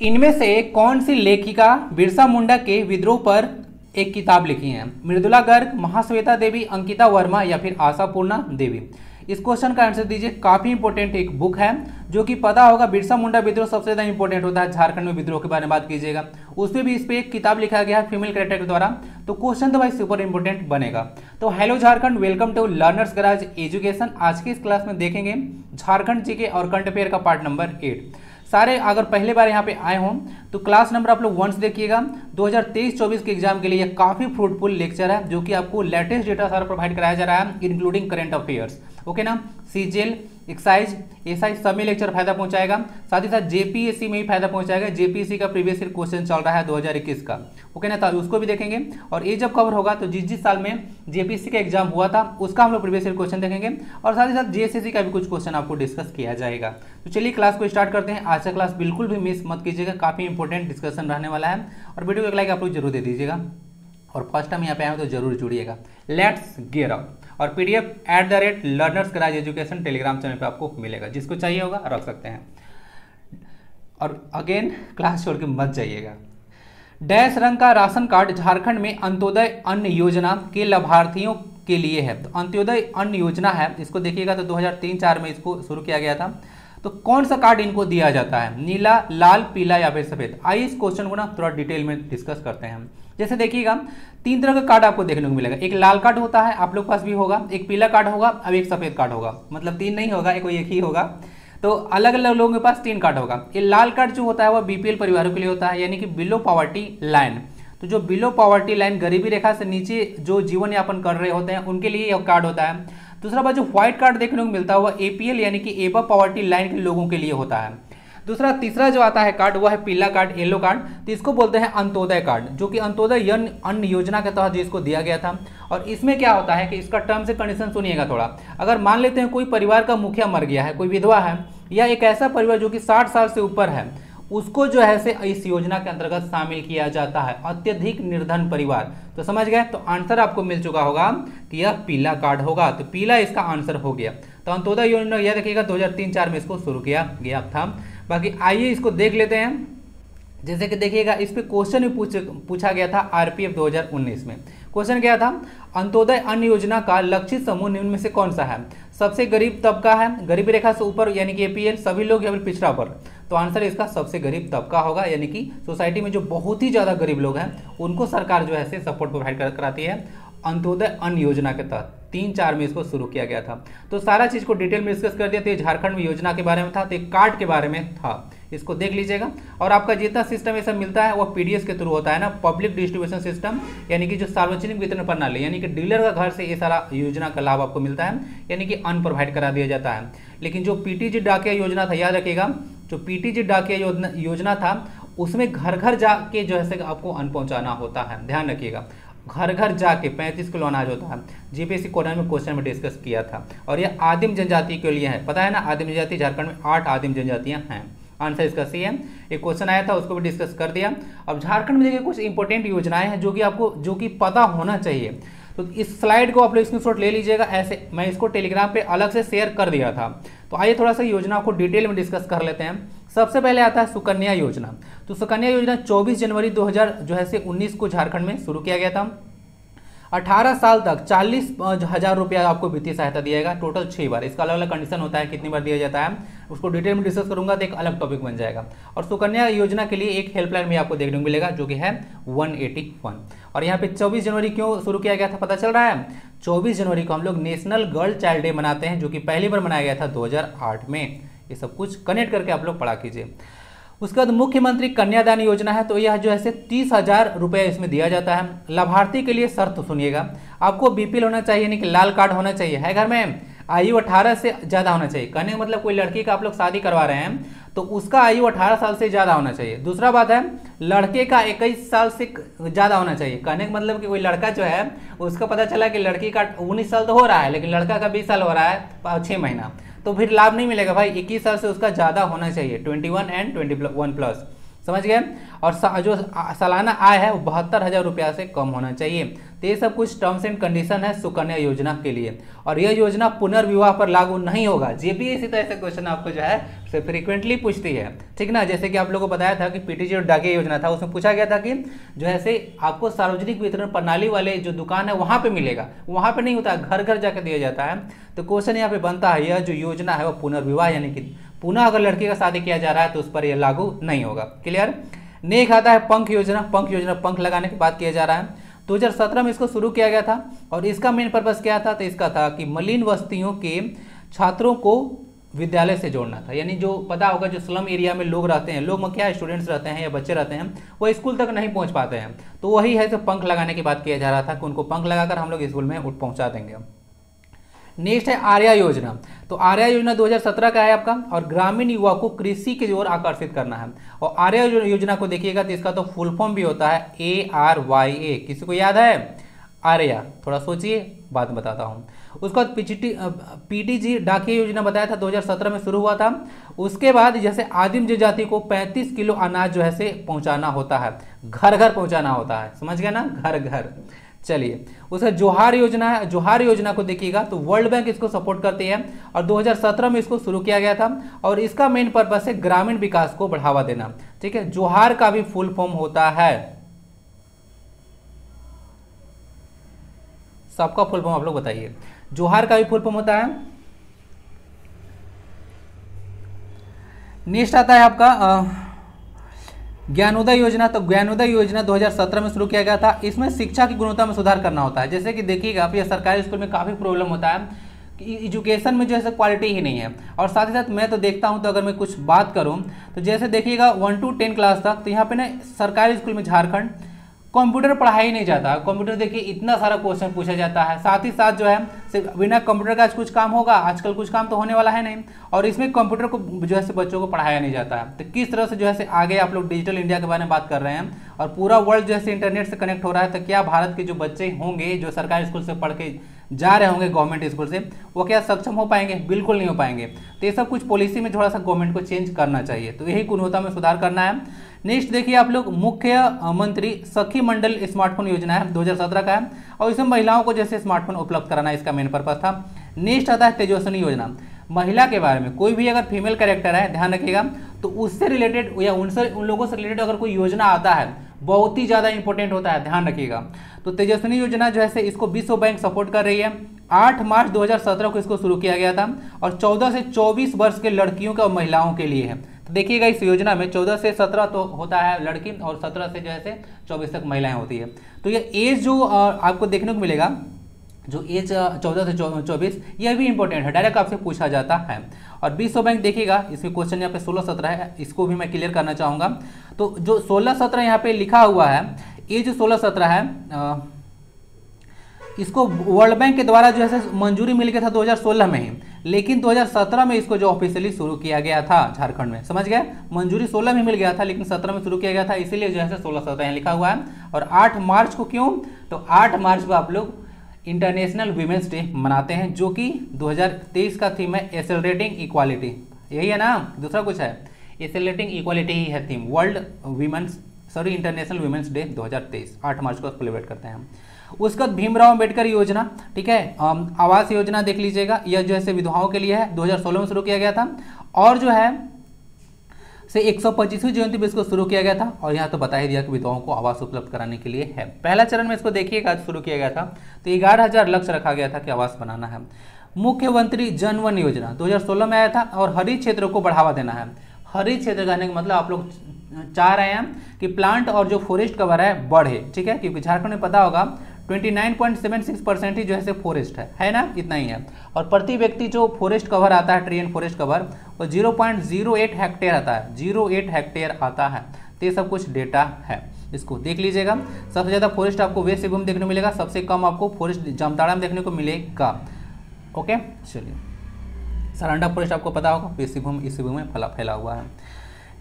इनमें से कौन सी लेखिका बिरसा मुंडा के विद्रोह पर एक किताब लिखी है? मृदुला गर्ग, महाश्वेता देवी, अंकिता वर्मा या फिर आशा पूर्णा देवी? इस क्वेश्चन का आंसर दीजिए। काफ़ी इंपॉर्टेंट एक बुक है, जो कि पता होगा बिरसा मुंडा विद्रोह सबसे ज़्यादा इंपॉर्टेंट होता है। झारखंड में विद्रोह के बारे में बात कीजिएगा। उसमें भी इस पर एक किताब लिखा गया है फीमेल कैरेक्टर के द्वारा। तो क्वेश्चन तो भाई सुपर इंपॉर्टेंट बनेगा। तो hello Jharkhand welcome to learners garage education आज की इस क्लास में देखेंगे झारखंड जी के और करंट अफेयर का पार्ट नंबर एट सारे अगर पहले बार यहाँ पे आए हों तो क्लास नंबर आप लोग वंस देखिएगा। 2023-24 के एग्ज़ाम के लिए काफ़ी फ्रूटफुल लेक्चर है, जो कि आपको लेटेस्ट डेटा सारा प्रोवाइड कराया जा रहा है इंक्लूडिंग करेंट अफेयर्स ओके ना? सीजेल एक्साइज सब में लेक्चर फ़ायदा पहुंचाएगा। साथ ही साथ जेपीएससी में भी फ़ायदा पहुंचाएगा। जेपीएससी का प्रीवियस ईयर क्वेश्चन चल रहा है 2021 का। ओके ना तो उसको भी देखेंगे। और ये जब कवर होगा तो जिस जिस साल में जेपीएससी का एग्ज़ाम हुआ था, उसका हम लोग प्रीवियस ईयर क्वेश्चन देखेंगे। और साथ ही साथ जेएसएससी का भी कुछ क्वेश्चन आपको डिस्कस किया जाएगा। तो चलिए क्लास को स्टार्ट करते हैं। आज का क्लास बिल्कुल भी मिस मत कीजिएगा, काफ़ी इंपॉर्टेंट डिस्कशन रहने वाला है। और वीडियो को एक लाइक आप लोग ज़रूर दे दीजिएगा। और फ़र्स्ट टाइम यहाँ पे आए तो ज़रूर जुड़िएगा। लेट्स गियर अप और PDF at the rate learners garage education telegram channel पे आपको मिलेगा, जिसको चाहिए होगा रख सकते हैं। और अगेन क्लास छोड़ के मत जाइएगा। डैश रंग का राशन कार्ड झारखंड में अंत्योदय अन्न योजना के लाभार्थियों के लिए है। तो अंत्योदय अन्न योजना है, इसको देखिएगा तो 2003-4 में इसको शुरू किया गया था। तो कौन सा कार्ड इनको दिया जाता है? नीला, लाल, पीला या फिर सफ़ेद? आइए इस क्वेश्चन को ना थोड़ा डिटेल में डिस्कस करते हैं। जैसे देखिएगा, तीन तरह का कार्ड आपको देखने को मिलेगा। एक लाल कार्ड होता है, आप लोग पास भी होगा। एक पीला कार्ड होगा, अब एक सफ़ेद कार्ड होगा। मतलब तीन नहीं होगा, एक एक ही होगा। तो अलग अलग लोगों के पास तीन कार्ड होगा। ये लाल कार्ड जो होता है वह बीपीएल परिवारों के लिए होता है, यानी कि बिलो पॉवर्टी लाइन। तो जो बिलो पॉवर्टी लाइन गरीबी रेखा से नीचे जो जीवन यापन कर रहे होते हैं, उनके लिए यह कार्ड होता है। दूसरा बात, जो व्हाइट कार्ड देखने को मिलता है वह एपीएल यानी कि एबा पॉवर्टी लाइन के लोगों के लिए होता है। दूसरा, तीसरा जो आता है कार्ड वह है पीला कार्ड येलो कार्ड तो इसको बोलते हैं अंत्योदय कार्ड जो कि अंत्योदय अन्न योजना के तहत जिसको दिया गया था। और इसमें क्या होता है कि इसका टर्म्स एंड कंडीशन सुनिएगा थोड़ा। अगर मान लेते हैं कोई परिवार का मुखिया मर गया है, कोई विधवा है, या एक ऐसा परिवार जो कि साठ साल से ऊपर है, उसको जो है से इस योजना के अंतर्गत शामिल किया जाता है, अत्यधिक निर्धन परिवार। तो समझ गए? तो आंसर आपको मिल चुका होगा कि यह पीला कार्ड होगा। तो पीला इसका आंसर हो गया। तो अंत्योदय योजना, यह देखिएगा, दो हज़ार में इसको शुरू किया गया था। बाकी आइए इसको देख लेते हैं जैसे कि देखिएगा, इस पे क्वेश्चन भी पूछ पूछा गया था आरपीएफ 2019 में। क्वेश्चन क्या था? अंत्योदय अन्न योजना का लक्षित समूह निम्न में से कौन सा है? सबसे गरीब तबका है, गरीबी रेखा से ऊपर, यानी कि एपीएल सभी लोग या फिर पिछड़ा वर्ग? तो आंसर इसका सबसे गरीब तबका होगा, यानी कि सोसाइटी में जो बहुत ही ज़्यादा गरीब लोग हैं, उनको सरकार जो है सपोर्ट प्रोवाइड कराती है। अंत्योदय अन्न योजना के तहत। तीन चार में इसको शुरू किया गया था। तो सारा चीज़ को डिटेल में डिस्कस कर दिया तो झारखंड में योजना के बारे में था तो एक कार्ड के बारे में था। इसको देख लीजिएगा। और आपका जितना सिस्टम ये सब मिलता है, वो पीडीएस के थ्रू होता है ना। पब्लिक डिस्ट्रीब्यूशन सिस्टम यानी कि जो सार्वजनिक वितरण प्रणाली, यानी कि डीलर का घर से ये सारा योजना का लाभ आपको मिलता है। यानी कि अन्न प्रोवाइड करा दिया जाता है। लेकिन जो पीटीजी डाकिया योजना था, याद रखिएगा, जो पीटीजी डाकिया योजना था, उसमें घर घर जाके जो है आपको अन्न पहुंचाना होता है। ध्यान रखिएगा। घर घर जाके 35 किलो अनाज होता है। जीपीएससी कोडा में क्वेश्चन में डिस्कस किया था। और यह आदिम जनजाति के लिए है। पता है ना, आदिम जनजाति झारखंड में आठ आदिम जनजातियाँ हैं। आंसर इसका सी है। एक क्वेश्चन आया था, उसको भी डिस्कस कर दिया। अब झारखंड में देखिए, कुछ इंपॉर्टेंट योजनाएँ हैं जो कि आपको, जो कि पता होना चाहिए। तो इस स्लाइड को आप लोग स्क्रीन ले लीजिएगा। ऐसे मैं इसको टेलीग्राम पे अलग से शेयर कर दिया था। तो आइए थोड़ा सा योजना को डिटेल में डिस्कस कर लेते हैं। सबसे पहले आता है सुकन्या योजना। तो सुकन्या योजना 24 जनवरी 2000 जो है से 19 को झारखंड में शुरू किया गया था। 18 साल तक चालीस हज़ार रुपया आपको वित्तीय सहायता दिया जाएगा, टोटल छह बार। इसका अलग अलग कंडीशन होता है, कितनी बार दिया जाता है। उसको डिटेल में डिस्कस करूँगा तो एक अलग टॉपिक बन जाएगा। और सुकन्या योजना के लिए एक हेल्पलाइन भी आपको देखने को मिलेगा, जो कि है 181 और यहाँ पे 24 जनवरी क्यों शुरू किया गया था, पता चल रहा है? 24 जनवरी को हम लोग नेशनल गर्ल चाइल्ड डे मनाते हैं, जो कि पहली बार मनाया गया था 2008 में। ये सब कुछ कनेक्ट करके आप लोग पढ़ा कीजिए। उसके बाद मुख्यमंत्री कन्यादान योजना है तो यह जो है तीस हज़ार रुपये इसमें दिया जाता है। लाभार्थी के लिए शर्त सुनिएगा। आपको बीपीएल होना चाहिए, यानी कि लाल कार्ड होना चाहिए। है घर में? आयु 18 से ज़्यादा होना चाहिए। कहने का मतलब कोई लड़की का आप लोग शादी करवा रहे हैं तो उसका आयु 18 साल से ज़्यादा होना चाहिए। दूसरा बात है, लड़के का 21 साल से ज़्यादा होना चाहिए। कहने का मतलब कि कोई लड़का जो है, उसका पता चला कि लड़की का 19 साल तो हो रहा है, लेकिन लड़का का 20 साल हो रहा है छः महीना। तो फिर लाभ नहीं मिलेगा भाई, इक्कीस साल से उसका ज़्यादा होना चाहिए twenty one and twenty one plus समझ गए? और जो सालाना आय है वो बहत्तर हज़ार रुपया से कम होना चाहिए। तो ये सब कुछ टर्म्स एंड कंडीशन है सुकन्या योजना के लिए। और यह योजना पुनर्विवाह पर लागू नहीं होगा। जे जेपीएससी तो ऐसे क्वेश्चन आपको जो है फ्रिक्वेंटली पूछती है। ठीक ना? जैसे कि आप लोगों को बताया था कि पीटीजी और डाकिया योजना था, उसमें पूछा गया था कि जो है से आपको सार्वजनिक वितरण प्रणाली वाले जो दुकान है, वहाँ पे मिलेगा। वहाँ पे नहीं होता घर घर जाकर दिया जाता है। तो क्वेश्चन यहाँ पे बनता है, यह जो योजना है वो पुनर्विवाह यानी कि पुनः अगर लड़की का शादी किया जा रहा है तो उस पर यह लागू नहीं होगा। क्लियर नेक आता है पंख योजना पंख योजना, पंख लगाने की बात किया जा रहा है। 2017 में इसको शुरू किया गया था और इसका मेन पर्पज क्या था? तो इसका था कि मलिन बस्तियों के छात्रों को विद्यालय से जोड़ना था। यानी जो पता होगा, जो स्लम एरिया में लोग रहते हैं, लोग क्या स्टूडेंट्स रहते हैं या बच्चे रहते हैं, वो स्कूल तक नहीं पहुँच पाते हैं। तो वही है जो पंख लगाने की बात किया जा रहा था कि उनको पंख लगाकर हम लोग स्कूल में उठ पहुँचा देंगे। नेक्स्ट है आर्या योजना। तो आर्या योजना 2017 का है आपका, और ग्रामीण युवा को कृषि की ओर आकर्षित करना है। और आर्या योजना को देखिएगा तो इसका तो फुल फॉर्म भी होता है ए आर वाई ए। किसी को याद है? आर्या। थोड़ा सोचिए बात बताता हूँ। उसके बाद पीटी पीटीजी डाकिया योजना बताया था 2017 में शुरू हुआ था। उसके बाद जैसे आदिम जनजाति को 35 किलो अनाज जो है से पहुंचाना होता है। घर घर पहुंचाना होता है। समझ गया ना? घर घर चलिए, उसका जोहार योजना है जोहार योजना को देखिएगा तो वर्ल्ड बैंक इसको सपोर्ट करती है और 2017 में इसको शुरू किया गया था और इसका मेन पर्पस है ग्रामीण विकास को बढ़ावा देना। ठीक है, जोहार का भी फुल फॉर्म होता है। सबका फुल फॉर्म आप लोग बताइए। जोहार का भी फुल फॉर्म होता है। नेक्स्ट आता है आपका ज्ञानोदय योजना तो ज्ञानोदय योजना 2017 में शुरू किया गया था। इसमें शिक्षा की गुणवत्ता में सुधार करना होता है। जैसे कि देखिएगा आप ये सरकारी स्कूल में काफ़ी प्रॉब्लम होता है एजुकेशन में जो है क्वालिटी ही नहीं है। और साथ ही साथ मैं तो देखता हूँ तो अगर मैं कुछ बात करूँ तो जैसे देखिएगा, वन टू टेन क्लास तक तो यहाँ पे ना सरकारी स्कूल में झारखंड कंप्यूटर पढ़ाई नहीं जाता। कंप्यूटर देखिए इतना सारा क्वेश्चन पूछा जाता है। साथ ही साथ जो है बिना कंप्यूटर का आज कुछ काम होगा, आजकल कुछ काम तो होने वाला है नहीं। और इसमें कंप्यूटर को जो है बच्चों को पढ़ाया नहीं जाता है। तो किस तरह से जो है आगे आप लोग डिजिटल इंडिया के बारे में बात कर रहे हैं और पूरा वर्ल्ड जो है इंटरनेट से कनेक्ट हो रहा है तो क्या भारत के जो बच्चे होंगे, जो सरकारी स्कूल से पढ़ के जा रहे होंगे गवर्नमेंट स्कूल से, वो क्या सक्षम हो पाएँगे? बिल्कुल नहीं हो पाएँगे। तो ये सब कुछ पॉलिसी में थोड़ा सा गवर्नमेंट को चेंज करना चाहिए। तो यही गुणवत्ता में सुधार करना है। नेक्स्ट देखिए आप लोग, मुख्य मंत्री सखी मंडल स्मार्टफ़ोन योजना है 2017 का है। और इसमें महिलाओं को जैसे स्मार्टफ़ोन उपलब्ध कराना इसका मेन पर्पज था। नेक्स्ट आता है तेजस्वनी योजना। महिला के बारे में, कोई भी अगर फीमेल कैरेक्टर है, ध्यान रखिएगा तो उससे रिलेटेड या उनसे, उन लोगों से रिलेटेड अगर कोई योजना आता है, बहुत ही ज़्यादा इंपॉर्टेंट होता है, ध्यान रखिएगा। तो तेजस्वनी योजना जो है इसको विश्व बैंक सपोर्ट कर रही है। 8 मार्च 2017 को इसको शुरू किया गया था और 14 से 24 वर्ष के लड़कियों के और महिलाओं के लिए है। तो देखिएगा इस योजना में 14 से 17 तो होता है लड़की और 17 से जो है से 24 तक महिलाएँ होती है। तो ये एज जो आपको देखने को मिलेगा जो एज चौदह से चौबीस यह भी इंपॉर्टेंट है। डायरेक्ट आपसे पूछा जाता है। और विश्व बैंक देखिएगा इसमें क्वेश्चन यहाँ पे सोलह सत्रह है इसको भी मैं क्लियर करना चाहूँगा। तो जो सोलह सत्रह यहाँ पे लिखा हुआ है ये जो सोलह सत्रह है आ, इसको वर्ल्ड बैंक के द्वारा जो है मंजूरी मिल गया था 2016 में ही। लेकिन 2017 में इसको जो ऑफिशियली शुरू किया गया था झारखंड में, समझ गए? मंजूरी 16 में मिल गया था, लेकिन 17 में शुरू किया गया था, इसीलिए जो है सोलह सत्रह लिखा हुआ है। और 8 मार्च को क्यों? तो 8 मार्च को आप लोग इंटरनेशनल वीमेंस डे मनाते हैं, जो कि 2023 का थीम है एसेलरेटिंग इक्वालिटी यही है ना? दूसरा कुछ है। एसेलरेटिंग इक्वालिटी ही है theme world women's sorry international women's day 2023 8 मार्च को सेलिब्रेट करते हैं उसके बाद भीमराव अंबेडकर योजना, ठीक है? आवास योजना देख लीजिएगा। यह जो है विधवाओं के लिए है। 2016 में शुरू किया गया था। और जो है से एक सौ जयंती में इसको शुरू किया गया था। और यहाँ तो बता ही दिया कि विधवाओं को आवास उपलब्ध कराने के लिए है। पहला चरण में इसको देखिएगा शुरू किया गया था। तो ग्यारह हज़ार लक्ष्य रखा गया था कि आवास बनाना है। मुख्यमंत्री जनवन योजना 2016 में आया था और हरित क्षेत्र को बढ़ावा देना है। हरित क्षेत्र कहने का मतलब आप लोग चाह रहे हैं कि प्लांट और जो फॉरेस्ट कवर है, बढ़े, ठीक है? क्योंकि झारखंड में पता होगा 29.76 परसेंट ही जो है फॉरेस्ट है। है ना? इतना ही है। और प्रति व्यक्ति जो फॉरेस्ट कवर आता है ट्री एंड फॉरेस्ट कवर वो 0.08 हेक्टेयर आता है। 08 हेक्टेयर आता है। तो ये सब कुछ डेटा है। इसको देख लीजिएगा। सबसे ज़्यादा फॉरेस्ट आपको वेस्ट सिंहभूम देखने को मिलेगा। सबसे कम आपको फॉरेस्ट जामताड़ा में देखने को मिलेगा। ओके चलिए। सरांडा फॉरेस्ट आपको पता होगा। वेस्ट सिंहभूम इस सिंहभूम में फैला हुआ है।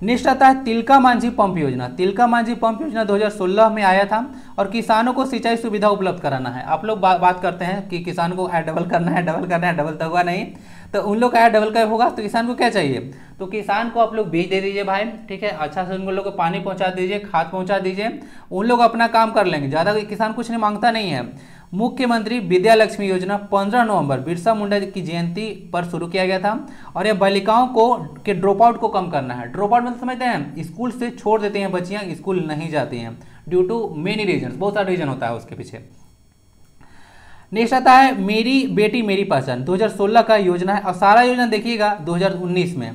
नेक्स्ट आता है तिलका मांझी पंप योजना। तिलका मांझी पंप योजना 2016 में आया था और किसानों को सिंचाई सुविधा उपलब्ध कराना है। आप लोग बा, बात करते हैं कि किसान को डबल करना है डबल करना है डबल तो हुआ नहीं। तो उन लोग का डबल का होगा? तो किसान को क्या चाहिए? तो किसान को आप लोग बीज दे दीजिए भाई ठीक है? अच्छा से उन लोग को पानी पहुँचा दीजिए खाद पहुँचा दीजिए। उन लोग अपना काम कर लेंगे। ज़्यादा किसान कुछ नहीं माँगता नहीं है। मुख्यमंत्री विद्यालक्ष्मी योजना 15 नवंबर, बिरसा मुंडा की जयंती पर शुरू किया गया था और यह बालिकाओं को, के ड्रॉप आउट को कम करना है। ड्रॉप आउट मतलब समझते हैं, स्कूल से छोड़ देते हैं बच्चियाँ, स्कूल नहीं जाती हैं ड्यू टू मेनी रीजन बहुत सारा रीजन होता है उसके पीछे। नेक्स्ट आता है, मेरी बेटी, मेरी पहचान 2016 का योजना है। और सारा योजना देखिएगा 2019 में।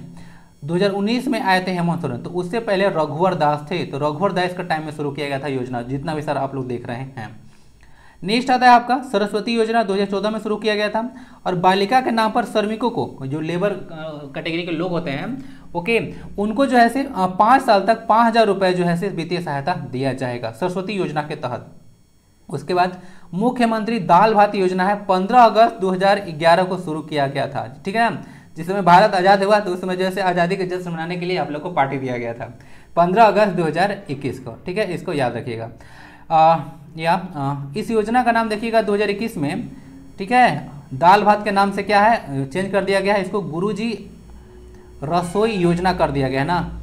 2019 में आए थे हेमंत सोरेन तो उससे पहले रघुवर दास थे तो रघुवर दास का टाइम में शुरू किया गया था योजना, जितना भी सर आप लोग देख रहे हैं। नेक्स्ट आता है आपका, सरस्वती योजना 2014 में शुरू किया गया था और बालिका के नाम पर श्रमिकों को, जो लेबर कैटेगरी के लोग होते हैं, ओके, उनको जो है से पाँच साल तक पाँच हज़ार रुपये जो है से वित्तीय सहायता दिया जाएगा सरस्वती योजना के तहत। उसके बाद मुख्यमंत्री दाल भात योजना है 15 अगस्त 2011 को शुरू किया गया था, ठीक है जिस समय भारत आज़ाद हुआ तो उस समय जैसे आज़ादी के जश्न मनाने के लिए आप लोग को पार्टी दिया गया था 15 अगस्त 2021 को, ठीक है? इसको याद रखिएगा। या इस योजना का नाम देखिएगा 2021 में, ठीक है? दाल भात के नाम से क्या है? चेंज कर दिया गया है, इसको गुरुजी रसोई योजना कर दिया गया है ना?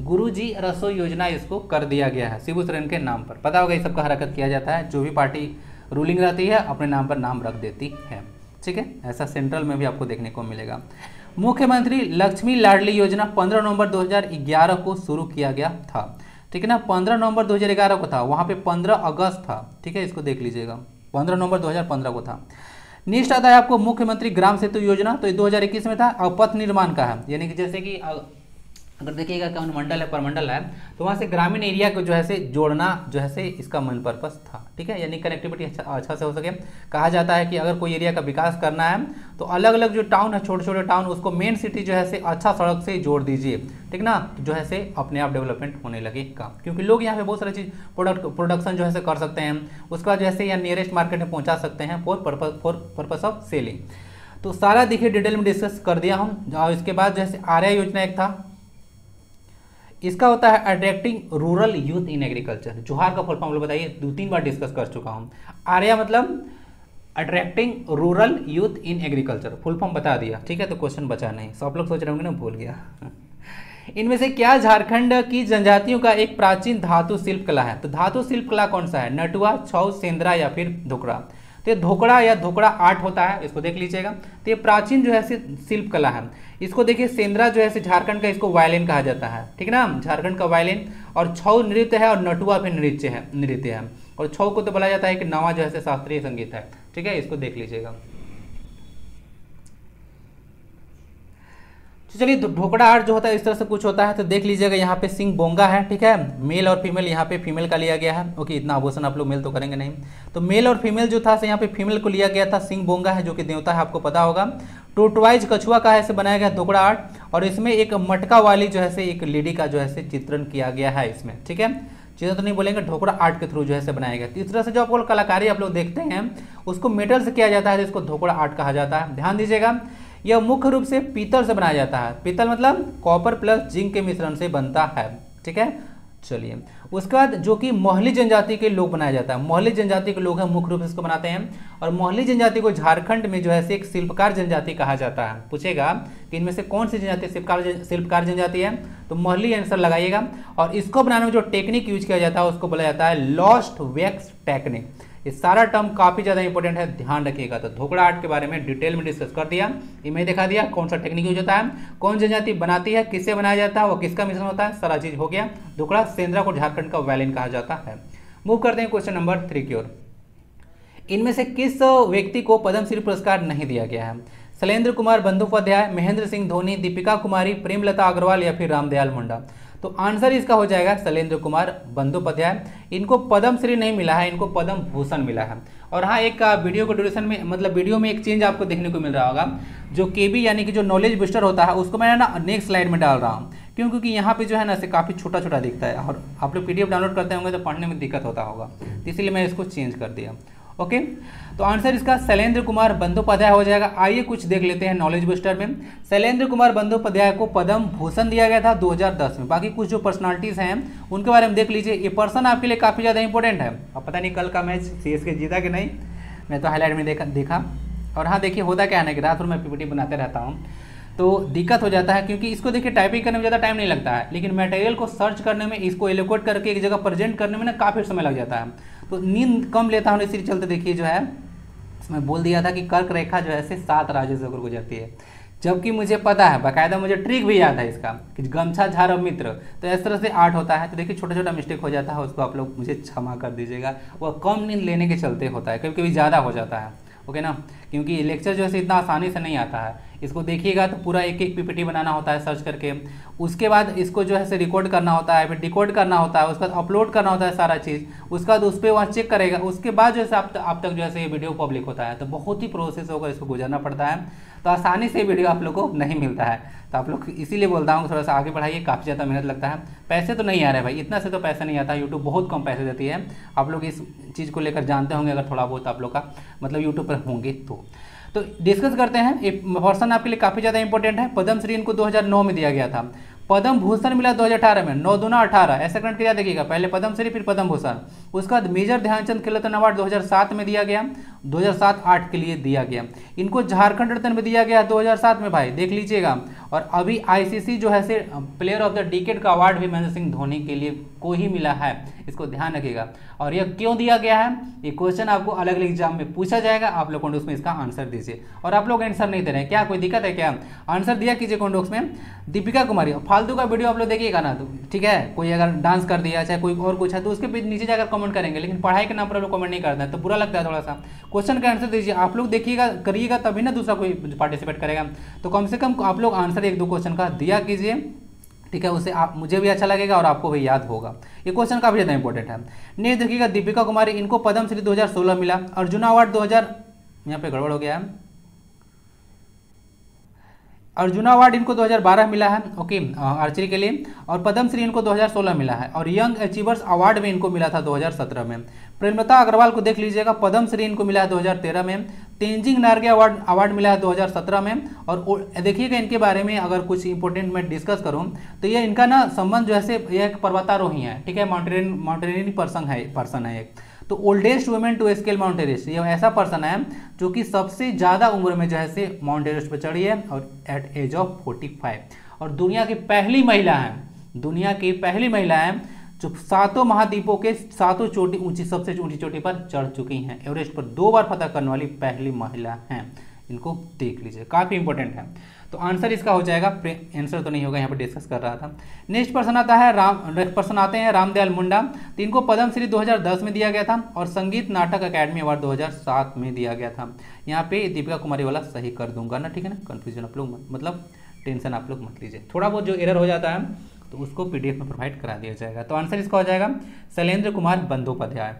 गुरुजी रसोई योजना इसको कर दिया गया है शिबू सोरेन के नाम पर। पता होगा ये सबका हरकत किया जाता है, जो भी पार्टी रूलिंग रहती है, अपने नाम पर नाम रख देती है, ठीक है? ऐसा सेंट्रल में भी आपको देखने को मिलेगा। मुख्यमंत्री लक्ष्मी लाडली योजना 15 नवंबर 2011 को शुरू किया गया था। ठीक है ना? 15 नवंबर 2011 को था। वहाँ पे 15 अगस्त था। ठीक है? इसको देख लीजिएगा। 15 नवंबर 2015 को था। नेक्स्ट आता है आपको मुख्यमंत्री ग्राम सेतु योजना। तो ये 2021 में था। और पथ निर्माण का है। यानी कि जैसे कि अगर देखिएगा कौन मंडल है, परमंडल है तो वहाँ से ग्रामीण एरिया को जो है से जोड़ना जो है से इसका मन पर्पस था, ठीक है? यानी कनेक्टिविटी अच्छा अच्छा से हो सके। कहा जाता है कि अगर कोई एरिया का विकास करना है तो अलग अलग जो टाउन है छोटे छोटे टाउन उसको मेन सिटी जो है से अच्छा सड़क से जोड़ दीजिए, ठीक ना? तो जो है से अपने आप डेवलपमेंट होने लगेगा क्योंकि लोग यहाँ पे बहुत सारी चीज़ प्रोडक्ट प्रोडक्शन जो है से कर सकते हैं। उसके बाद जैसे यहाँ नियरेस्ट मार्केट में पहुँचा सकते हैं for purpose for purpose of selling तो सारा देखिए डिटेल में डिस्कस कर दिया हम। और इसके बाद जैसे आर्या योजना एक था इसका होता है attracting rural youth in agriculture JOHAR का फुल फॉर्म बताइए, दो तीन बार डिस्कस कर चुका हूँ। आर्या मतलब attracting rural youth in agriculture full form बता दिया, ठीक है तो क्वेश्चन बचा नहीं। सब लोग सोच रहे होंगे ना, भूल गया। इनमें से क्या झारखंड की जनजातियों का एक प्राचीन धातु शिल्प कला है? तो धातु शिल्प कला कौन सा है? नटुआ छौ सेंद्रा या फिर धोकड़ा तो ये धोकड़ा या धोकड़ा आर्ट होता है, इसको देख लीजिएगा। तो ये प्राचीन जो है शिल्प कला है। इसको देखिए, सेंद्रा जो है झारखंड का इसको वायलिन कहा जाता है। ठीक ना? झारखंड का वायलिन। और छऊ नृत्य है और नटुआ भी नृत्य है नृत्य है। और छऊ को तो बोला जाता है कि नवा जो है शास्त्रीय संगीत है। ठीक है? इसको देख लीजिएगा। तो चलिए ढोकड़ा आर्ट जो होता है, इस तरह से कुछ होता है तो देख लीजिएगा, यहाँ पे सिंह बोंगा है, ठीक है? मेल और फीमेल, यहाँ पे फीमेल का लिया गया है। ओके, इतना आभूषण आप लोग मेल तो करेंगे नहीं। तो मेल और फीमेल जो था यहाँ पे फीमेल को लिया गया था सिंह बोंगा है, जो कि देवता है, आपको पता होगा। टोटवाइज कछुआ का ऐसे बनाया गया ढोकड़ा आर्ट और इसमें एक मटका वाली जो है से एक लेडी का जो है से चित्रण किया गया है इसमें, ठीक है? चीज़ें तो नहीं बोलेंगे, ढोकड़ा आर्ट के थ्रू जो है बनाया गया। इस तरह से जो आपको कलाकारी आप लोग देखते हैं, उसको मेटल से किया जाता है, जिसको ढोकड़ा आर्ट कहा जाता है। ध्यान दीजिएगा यह मुख्य रूप से पीतल से बनाया जाता है। पीतल मतलब कॉपर प्लस जिंक के मिश्रण से बनता है, ठीक है? चलिए, उसके बाद जो कि मोहली जनजाति के लोग बनाया जाता है। मोहली जनजाति के लोग हैं, मुख्य रूप से इसको बनाते हैं। और मोहली जनजाति को झारखंड में जो है एक शिल्पकार जनजाति कहा जाता है। पूछेगा कि इनमें से कौन सी जनजाति शिल्पकार शिल्पकार जनजाति है? तो मोहली आंसर लगाइएगा। और इसको बनाने में जो टेक्निक यूज़ किया जाता है, उसको बोला जाता है लॉस्ट वैक्स टेक्निक ये सारा टर्म काफ़ी ज़्यादा इंपॉर्टेंट है, ध्यान रखिएगा। तो धोकड़ा आर्ट के बारे में डिटेल में डिस्कस कर दिया इमेज दिखा दिया, कौन सा टेक्निक यूज़ होता है, कौन जनजाति बनाती है, किससे बनाया जाता है, वो किसका मिश्रण होता है, सारा चीज़ हो गया। धोकड़ा सेंद्रा को झारखंड का वैलिन कहा जाता है। मूव करते हैं क्वेश्चन नंबर थ्री की ओर। इनमें से किस व्यक्ति को पद्मश्री पुरस्कार नहीं दिया गया है? शैलेंद्र कुमार बंदोपाध्याय, महेंद्र सिंह धोनी, दीपिका कुमारी, प्रेमलता अग्रवाल या फिर रामदयाल मुंडा? तो आंसर इसका हो जाएगा शैलेंद्र कुमार बंदोपाध्याय। इनको पद्म श्री नहीं मिला है, इनको पद्म भूषण मिला है। और हाँ एक वीडियो को ड्यूरेशन में मतलब वीडियो में एक चेंज आपको देखने को मिल रहा होगा, जो के यानी कि जो नॉलेज बूस्टर होता है, उसको मैं ना नेक्स्ट स्लाइड में डाल रहा हूँ। क्यों? क्योंकि यहाँ पे जो है ना से काफ़ी छोटा छोटा दिखता है। और आप लोग पीडीएफ डाउनलोड करते होंगे तो पढ़ने में दिक्कत होता होगा। तो इसीलिए मैं इसको चेंज कर दिया। ओके? तो आंसर इसका शैलेंद्र कुमार बंदोपाध्याय हो जाएगा। आइए कुछ देख लेते हैं नॉलेज बूस्टर में। शैलेंद्र कुमार बंदोपाध्याय को पद्म भूषण दिया गया था 2010 में। बाकी कुछ जो पर्सनालिटीज़ हैं, उनके बारे में देख लीजिए। ये पर्सन आपके लिए काफ़ी ज़्यादा इंपॉर्टेंट है। अब पता नहीं कल का मैच सीएस के जीता कि नहीं। मैं तो हाईलाइट में देखा देखा। और हाँ देखिए, होता क्या है ना कि रात भर मैं पीपीटी बनाते रहता हूँ। तो दिक्कत हो जाता है क्योंकि इसको देखिए टाइपिंग करने में ज़्यादा टाइम नहीं लगता है। लेकिन मटेरियल को सर्च करने में, इसको एलोकेट करके एक जगह प्रेजेंट करने में ना काफ़ी समय लग जाता है। तो नींद कम लेता हूँ, इसी चलते देखिए जो है मैं बोल दिया था कि कर्क रेखा जो है सात राज्यों से होकर गुजरती है। जबकि मुझे पता है, बाकायदा मुझे ट्रिक भी याद है इसका, कि गमछा, झार मित्र तो इस तरह से आठ होता है तो देखिए छोटा छोटा मिस्टेक हो जाता है, उसको आप लोग मुझे क्षमा कर दीजिएगा। वह कम नींद लेने के चलते होता है कभी कभी ज़्यादा हो जाता है ओके ना? क्योंकि लेक्चर जो है इतना आसानी से नहीं आता है। इसको देखिएगा तो पूरा एक एक पीपीटी बनाना होता है सर्च करके। उसके बाद इसको जो है से रिकॉर्ड करना होता है फिर डिकोड करना होता है उसके बाद अपलोड करना होता है सारा चीज़। उसके बाद उस पर वहाँ चेक करेगा। उसके बाद जो है आप, आप तक जो है ये वीडियो पब्लिक होता है। तो बहुत ही प्रोसेस होकर इसको गुजरना पड़ता है। तो आसानी से वीडियो आप लोग को नहीं मिलता है। तो आप लोग इसीलिए बोलता हूँ थोड़ा सा आगे बढ़ाइए काफ़ी ज़्यादा मेहनत लगता है। पैसे तो नहीं आ रहे भाई इतना से तो पैसा नहीं आता यूट्यूब बहुत कम पैसे देती है। आप लोग इस चीज़ को लेकर जानते होंगे अगर थोड़ा बहुत आप लोग का मतलब यूट्यूब पर होंगे तो। तो डिस्कस करते हैं। पर्सन आपके लिए काफ़ी ज़्यादा इंपॉर्टेंट है। पदम श्री इनको 2009 में दिया गया था। पदम भूषण मिला 2018 में। नौ दुना अठारह। ऐसे करंट क्रिया देखिएगा। पहले पदम श्री, फिर पद्म भूषण। उसका बाद मेजर ध्यानचंद खेलरत्न अवार्ड 2007 में दिया गया। 2007-8 के लिए दिया गया। इनको झारखंड रत्न में दिया गया 2007 में भाई, देख लीजिएगा। और अभी आईसीसी जो है से प्लेयर ऑफ़ द डिकेट का अवार्ड भी महेंद्र सिंह धोनी के लिए को ही मिला है। इसको ध्यान रखिएगा। और यह क्यों दिया गया है? ये क्वेश्चन आपको अलग अलग एग्ज़ाम में पूछा जाएगा। आप लोग कॉन्डोक्स में इसका आंसर दीजिए। और आप लोग आंसर नहीं दे रहे हैं। क्या, कोई दिक्कत है क्या? आंसर दिया कीजिए कॉन्डोक्स में। दीपिका कुमारी, फालतू का वीडियो आप लोग देखिएगा ना। तो ठीक है? कोई अगर डांस कर दिया, चाहे कोई और कुछ है तो उसके नीचे जाकर कमेंट करेंगे। लेकिन पढ़ाई के नाम पर लोग कमेंट नहीं करते हैं। तो बुरा लगता है थोड़ा सा। क्वेश्चन का आंसर दीजिए। आप लोग देखिएगा, करिएगा, तभी ना दूसरा कोई पार्टिसिपेट करेगा। तो कम से कम आप लोग आंसर एक दो क्वेश्चन का दिया कीजिए। ठीक है, उसे आप, मुझे भी अच्छा लगेगा और आपको भी याद होगा। ये क्वेश्चन काफ़ी ज़्यादा इंपॉर्टेंट है। नेक्स्ट देखिएगा, दीपिका कुमारी, इनको पद्मश्री 2016 मिला। अर्जुना अवार्ड 2000 यहाँ पे गड़बड़ हो गया है। अर्जुना अवार्ड इनको 2012 मिला है, ओके आर्चरी के लिए, और पद्मश्री इनको 2016 मिला है, और यंग अचीवर्स अवार्ड भी इनको मिला था 2017 में। प्रेमलता अग्रवाल को देख लीजिएगा पद्मश्री इनको मिला है 2013 में, तेंजिंग नार्गे अवार्ड अवार्ड मिला है 2017 में, और देखिएगा इनके बारे में अगर कुछ इंपॉर्टेंट मैं डिस्कस करूँ तो ये इनका ना संबंध जो है ये एक पर्वतारोही है, ठीक है माउंटेन माउंटेनियरिंग पर्सन है पर्सन है एक तो oldest women to scale Mount Everest ये ऐसा पर्सन है जो कि सबसे ज़्यादा उम्र में जो है से माउंट एवरेस्ट पर चढ़ी है और एट एज ऑफ़ 45 और दुनिया की पहली महिला है, दुनिया की पहली महिला है जो सातों महाद्वीपों के सातों चोटी ऊँची, सबसे ऊँची चोटी पर चढ़ चुकी हैं। एवरेस्ट पर दो बार फतह करने वाली पहली महिला हैं। इनको देख लीजिए, काफ़ी इंपॉर्टेंट है। तो आंसर इसका हो जाएगा आंसर तो नहीं होगा, यहाँ पर डिस्कस कर रहा था। नेक्स्ट पर्सन आता है, राम नेक्स्ट पर्सन आते हैं, रामदयाल मुंडा। तो इनको पद्मश्री 2010 में दिया गया था और संगीत नाटक अकेडमी अवार्ड 2007 में दिया गया था। यहाँ पे दीपिका कुमारी वाला सही कर दूँगा ना, ठीक है ना? कन्फ्यूज़न आप लोग मतलब टेंशन आप लोग मत लीजिए। थोड़ा बहुत जो एरर हो जाता है तो उसको पीडीएफ में प्रोवाइड करा दिया जाएगा। तो आंसर इसका हो जाएगा, शैलेंद्र कुमार बंदोपाध्याय।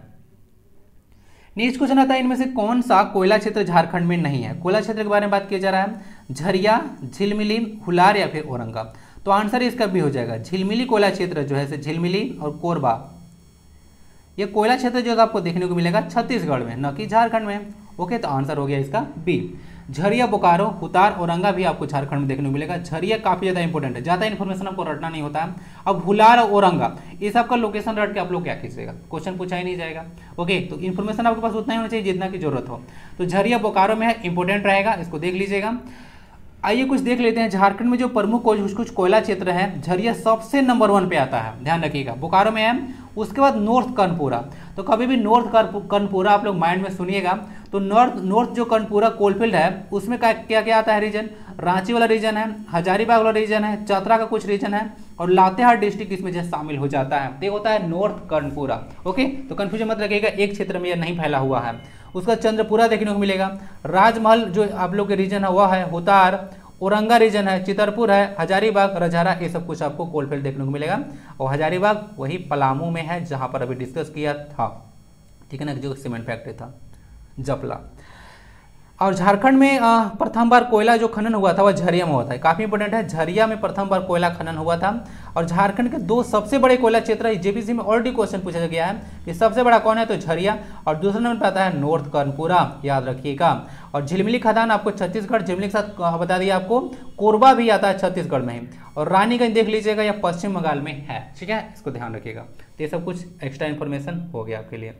नेक्स्ट क्वेश्चन आता है इनमें से कौन सा कोयला क्षेत्र झारखंड में नहीं है? कोयला क्षेत्र के बारे में बात किया जा रहा है। झरिया, झिलमिली, हुलार या फिर औरंगा तो आंसर इसका भी हो जाएगा। झिलमिली कोयला क्षेत्र जो है झिलमिली और कोरबा। यह कोयला क्षेत्र जो है आपको देखने को मिलेगा छत्तीसगढ़ में, न कि झारखंड में। ओके तो आंसर हो गया इसका बी। झरिया, बोकारो, हुतार, औरंगा भी आपको झारखंड में देखने को मिलेगा। झरिया काफ़ी ज़्यादा इंपॉर्टेंट है। ज़्यादा इन्फॉर्मेशन आपको रटना नहीं होता। है अब हुलार और औरंगा, ये सबका लोकेशन रट के आप लोग क्या खींचेगा? क्वेश्चन पूछा ही नहीं जाएगा। ओके तो इन्फॉर्मेशन आपके पास उतना ही होना चाहिए जितना की ज़रूरत हो। तो झरिया, बोकारो में है इंपॉर्टेंट रहेगा, इसको देख लीजिएगा। आइए कुछ देख लेते हैं। झारखंड में जो प्रमुख कुछ कुछ कोयला क्षेत्र है, झरिया सबसे नंबर वन पे आता है। ध्यान रखिएगा। बोकारो में है, उसके बाद नॉर्थ कर्नपुरा तो कभी भी नॉर्थ कर्नपुरा आप लोग माइंड में सुनिएगा। तो नॉर्थ नॉर्थ जो कर्नपुरा कोलफील्ड है, उसमें क्या क्या क्या आता है रीजन रांची वाला रीजन है, हजारीबाग वाला रीजन है, चतरा का कुछ रीजन है और लातेहार डिस्ट्रिक्ट इसमें जो शामिल हो जाता है। तो होता है नॉर्थ कर्नपुरा ओके तो कन्फ्यूज़न मत रखिएगा, एक क्षेत्र में यह नहीं फैला हुआ है। उसका चंद्रपुरा देखने को मिलेगा। राजमहल जो आप लोग के रीजन है, वह है होतार, औरंगा रीजन है, चितरपुर है, हजारीबाग रजारा ये सब कुछ आपको कोलफील्ड देखने को मिलेगा। और हजारीबाग वही पलामू में है, जहाँ पर अभी डिस्कस किया था। ठीक है ना, जो सीमेंट फैक्ट्री था, जपला। और झारखंड में प्रथम बार कोयला जो खनन हुआ था, वह झरिया में हुआ था। काफ़ी इंपॉर्टेंट है। झरिया में प्रथम बार कोयला खनन हुआ था। और झारखंड के दो सबसे बड़े कोयला क्षेत्र है। जेपीसी में ऑलरेडी क्वेश्चन पूछा गया है कि सबसे बड़ा कौन है तो झरिया। और दूसरा नंबर पर आता है नॉर्थ कर्नपुरा याद रखिएगा। और झिलमिली खदान आपको छत्तीसगढ़, झिलमिली के साथ बता दिया आपको। कोरबा भी आता है छत्तीसगढ़ में। और रानीगंज देख लीजिएगा या पश्चिम बंगाल में है। ठीक है? इसको ध्यान रखिएगा। तो ये सब कुछ एक्स्ट्रा इन्फॉर्मेशन हो गया आपके लिए।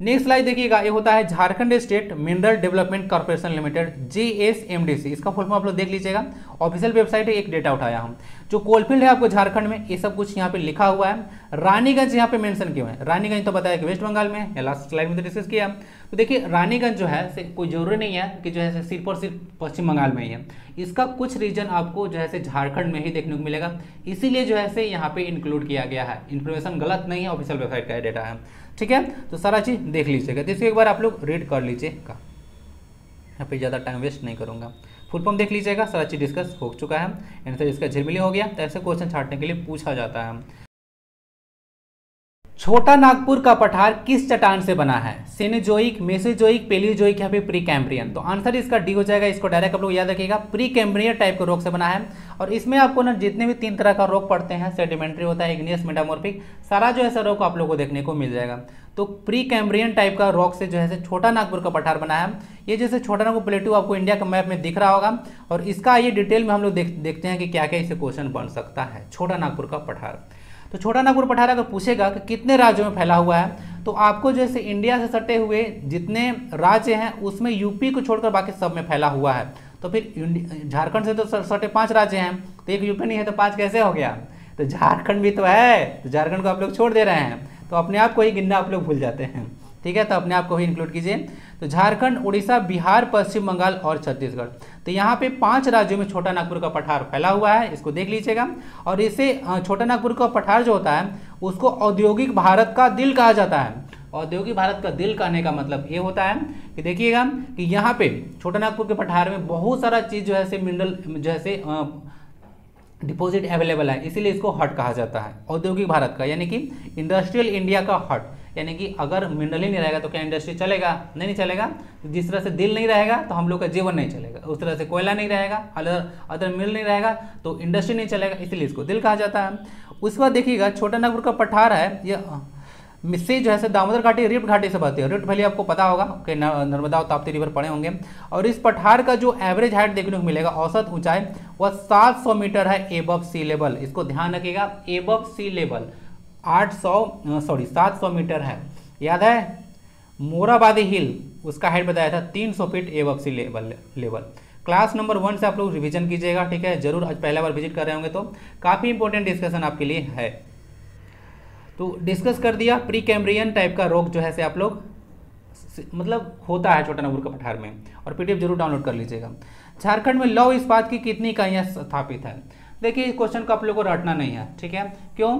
नेक्स्ट स्लाइड देखिएगा, ये होता है Jharkhand state mineral development corporation limited JSMDC इसका फुल फॉर्म आप लोग देख लीजिएगा। ऑफिशियल वेबसाइट है, एक डेटा उठाया हम। जो कोलफील्ड है आपको झारखंड में, ये सब कुछ यहाँ पे लिखा हुआ है। रानीगंज यहाँ पे मेंशन क्यों है। रानीगंज तो बताया कि वेस्ट बंगाल में है लास्ट स्लाइड में तो डिस्कस किया। तो देखिए, रानीगंज जो है कोई ज़रूरी नहीं है कि जो है सिर्फ़ और सिर्फ़ पश्चिम बंगाल में ही है। इसका कुछ रीजन आपको जो है झारखंड में ही देखने को मिलेगा। इसीलिए जो है यहाँ पे इंक्लूड किया गया है। इन्फॉर्मेशन गलत नहीं है ऑफिशियल वेबसाइट का डेटा है। ठीक है? तो सारा चीज़ देख लीजिएगा। तो इसको एक बार आप लोग रीड कर लीजिएगा। यहाँ पे ज़्यादा टाइम वेस्ट नहीं करूँगा। फुल फॉर्म देख लीजिएगा, सारा चीज़ डिस्कस हो चुका है। आंसर इसका झिलमिली हो गया तो ऐसे क्वेश्चन छाटने के लिए पूछा जाता है। छोटा नागपुर का पठार किस चट्टान से बना है? सिनेजोइक मेसेजोइक पेलियोजोइक या फिर प्री कैम्ब्रियन तो आंसर इसका डी हो जाएगा इसको डायरेक्ट आप लोग याद रखिएगा। प्री कैम्ब्रियन टाइप के रोग से बना है और इसमें आपको ना जितने भी तीन तरह का रोग पड़ते हैं सेडिमेंट्री होता है इग्नियस मेटामोर्फिक सारा जो है रोग आप लोग को देखने को मिल जाएगा। तो प्री कैम्ब्रियन टाइप का रॉक से जो है छोटा नागपुर का पठार बना है। ये जैसे छोटा नागपुर प्लेटू आपको इंडिया का मैप में दिख रहा होगा और इसका ये डिटेल में हम लोग देख, देखते हैं कि क्या क्या इसे क्वेश्चन बन सकता है छोटा नागपुर का पठार। तो छोटा नागपुर पठार अगर पूछेगा कि कितने राज्यों में फैला हुआ है। तो आपको जैसे इंडिया से सटे हुए जितने राज्य हैं, उसमें यूपी को छोड़कर बाकी सब में फैला हुआ है। तो फिर झारखंड से तो सटे पाँच राज्य हैं तो एक यूपी नहीं है तो पाँच कैसे हो गया? तो झारखंड भी तो है तो झारखंड को आप लोग छोड़ दे रहे हैं। तो अपने आप को ही गिनना आप लोग भूल जाते हैं। ठीक है तो अपने आप को ही इंक्लूड कीजिए। तो झारखंड, उड़ीसा, बिहार, पश्चिम बंगाल और छत्तीसगढ़। तो यहाँ पे पाँच राज्यों में छोटा नागपुर का पठार फैला हुआ है, इसको देख लीजिएगा। और इसे छोटा नागपुर का पठार जो होता है, उसको औद्योगिक भारत का दिल कहा जाता है। औद्योगिक भारत का दिल कहने का मतलब ये होता है कि देखिएगा कि यहाँ पे छोटा नागपुर के पठार में बहुत सारा चीज़ जो है मिनरल जो जैसे डिपॉजिट अवेलेबल है, इसीलिए इसको हट कहा जाता है, औद्योगिक भारत का, यानी कि इंडस्ट्रियल इंडिया का हट। यानी कि अगर मिनरल ही नहीं रहेगा तो क्या इंडस्ट्री चलेगा? नहीं नहीं चलेगा। जिस तरह से दिल नहीं रहेगा तो हम लोग का जीवन नहीं चलेगा। उस तरह से कोयला नहीं रहेगा, अदर अदर मिल नहीं रहेगा तो इंडस्ट्री नहीं चलेगा, इसलिए इसको दिल कहा जाता है। उसके बाद देखिएगा छोटा नागपुर का पठार है यह मिस्सी जो है दामोदर घाटी, रिफ्ट घाटी से बहती है। रिफ्ट वैली आपको पता होगा कि नर्मदा और ताप्ती रिवर पड़े होंगे। और इस पठार का जो एवरेज हाइट देखने को मिलेगा, औसत ऊंचाई, वह 700 मीटर है एबव सी लेवल इसको ध्यान रखिएगा above sea level 800 sorry 700 metre है। याद है? मोराबादी हिल, उसका हाइट बताया था 300 feet above sea level level class number one से आप लोग रिविजन कीजिएगा, ठीक है? ज़रूर आज पहला बार विज़िट कर रहे होंगे तो। काफ़ी इंपॉर्टेंट डिस्कशन आपके लिए है। तो डिस्कस कर दिया प्री कैम्ब्रियन टाइप का रोग जो है से आप लोग मतलब होता है छोटा नागपुर के पठार में। और पीडीएफ ज़रूर डाउनलोड कर लीजिएगा। झारखंड में लौ इस्पात की कितनी इकाइयाँ स्थापित है? देखिए, इस क्वेश्चन को आप लोग को रटना नहीं है, ठीक है? क्यों?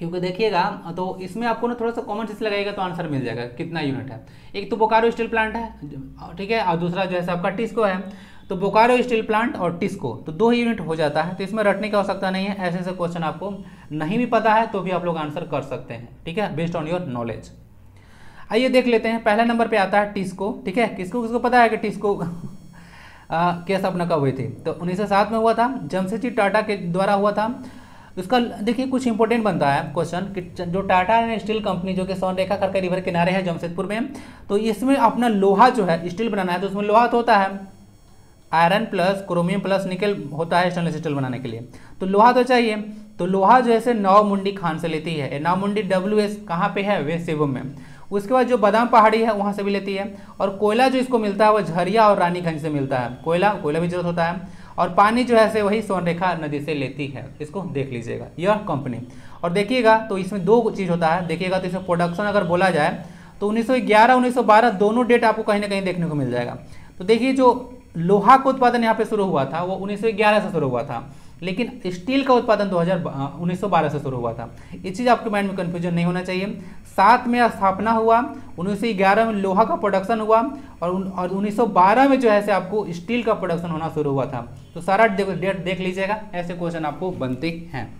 क्योंकि देखिएगा तो इसमें आपको ना थोड़ा सा कॉमन सेंस लगाएगा तो आंसर मिल जाएगा, कितना यूनिट है। एक तो बोकारो स्टील प्लांट है, ठीक है, और दूसरा जो है आपका टिस्को है। तो बोकारो स्टील प्लांट और टिस्को तो दो ही यूनिट हो जाता है तो इसमें रटने की आवश्यकता नहीं है, ऐसे ऐसे क्वेश्चन आपको नहीं भी पता है तो भी आप लोग आंसर कर सकते हैं, ठीक है बेस्ड ऑन योर नॉलेज आइए देख लेते हैं, पहला नंबर पे आता है टिस्को ठीक है, किसको किसको पता है कि टिस्को क्या सपना कब हुई थी। तो उन्नीस सौ सात में हुआ था जमशेदजी टाटा के द्वारा हुआ था इसका देखिए, कुछ इंपॉर्टेंट बनता है क्वेश्चन कि जो टाटा एंड स्टील कंपनी जो कि सोनरेखा करके रिवर किनारे है जमशेदपुर में तो इसमें अपना लोहा जो है स्टील बनाना है तो उसमें लोहा तो होता है। आयरन प्लस क्रोमियम प्लस निकल होता है स्टेनलेस स्टील बनाने के लिए। तो लोहा तो चाहिए। तो लोहा जो है नौ मुंडी खान से लेती है। नौ मुंडी डब्ल्यू एस कहाँ पे है? वेस्ट सिवम में। उसके बाद जो बादाम पहाड़ी है, वहाँ से भी लेती है। और कोयला जो इसको मिलता है, वो झरिया और रानीगंज से मिलता है। कोयला कोयला भी ज़रूरत होता है। और पानी जो है से वही सोनरेखा नदी से लेती है। इसको देख लीजिएगा। यह कंपनी और देखिएगा तो इसमें दो चीज़ होता है। देखिएगा तो इसमें प्रोडक्शन अगर बोला जाए तो 1911 1912 दोनों डेट आपको कहीं ना कहीं देखने को मिल जाएगा। तो देखिए, जो लोहा का उत्पादन यहाँ पे शुरू हुआ था, वो 1911 से शुरू हुआ था। लेकिन स्टील का उत्पादन 2000 1912 से शुरू हुआ था। ये चीज़ आपके माइंड में कन्फ्यूज़न नहीं होना चाहिए। सात में स्थापना हुआ 1911 में लोहा का प्रोडक्शन हुआ और और 1912 में जो है से आपको स्टील का प्रोडक्शन होना शुरू हुआ था। तो सारा डेट देख लीजिएगा, ऐसे क्वेश्चन आपको बनते हैं।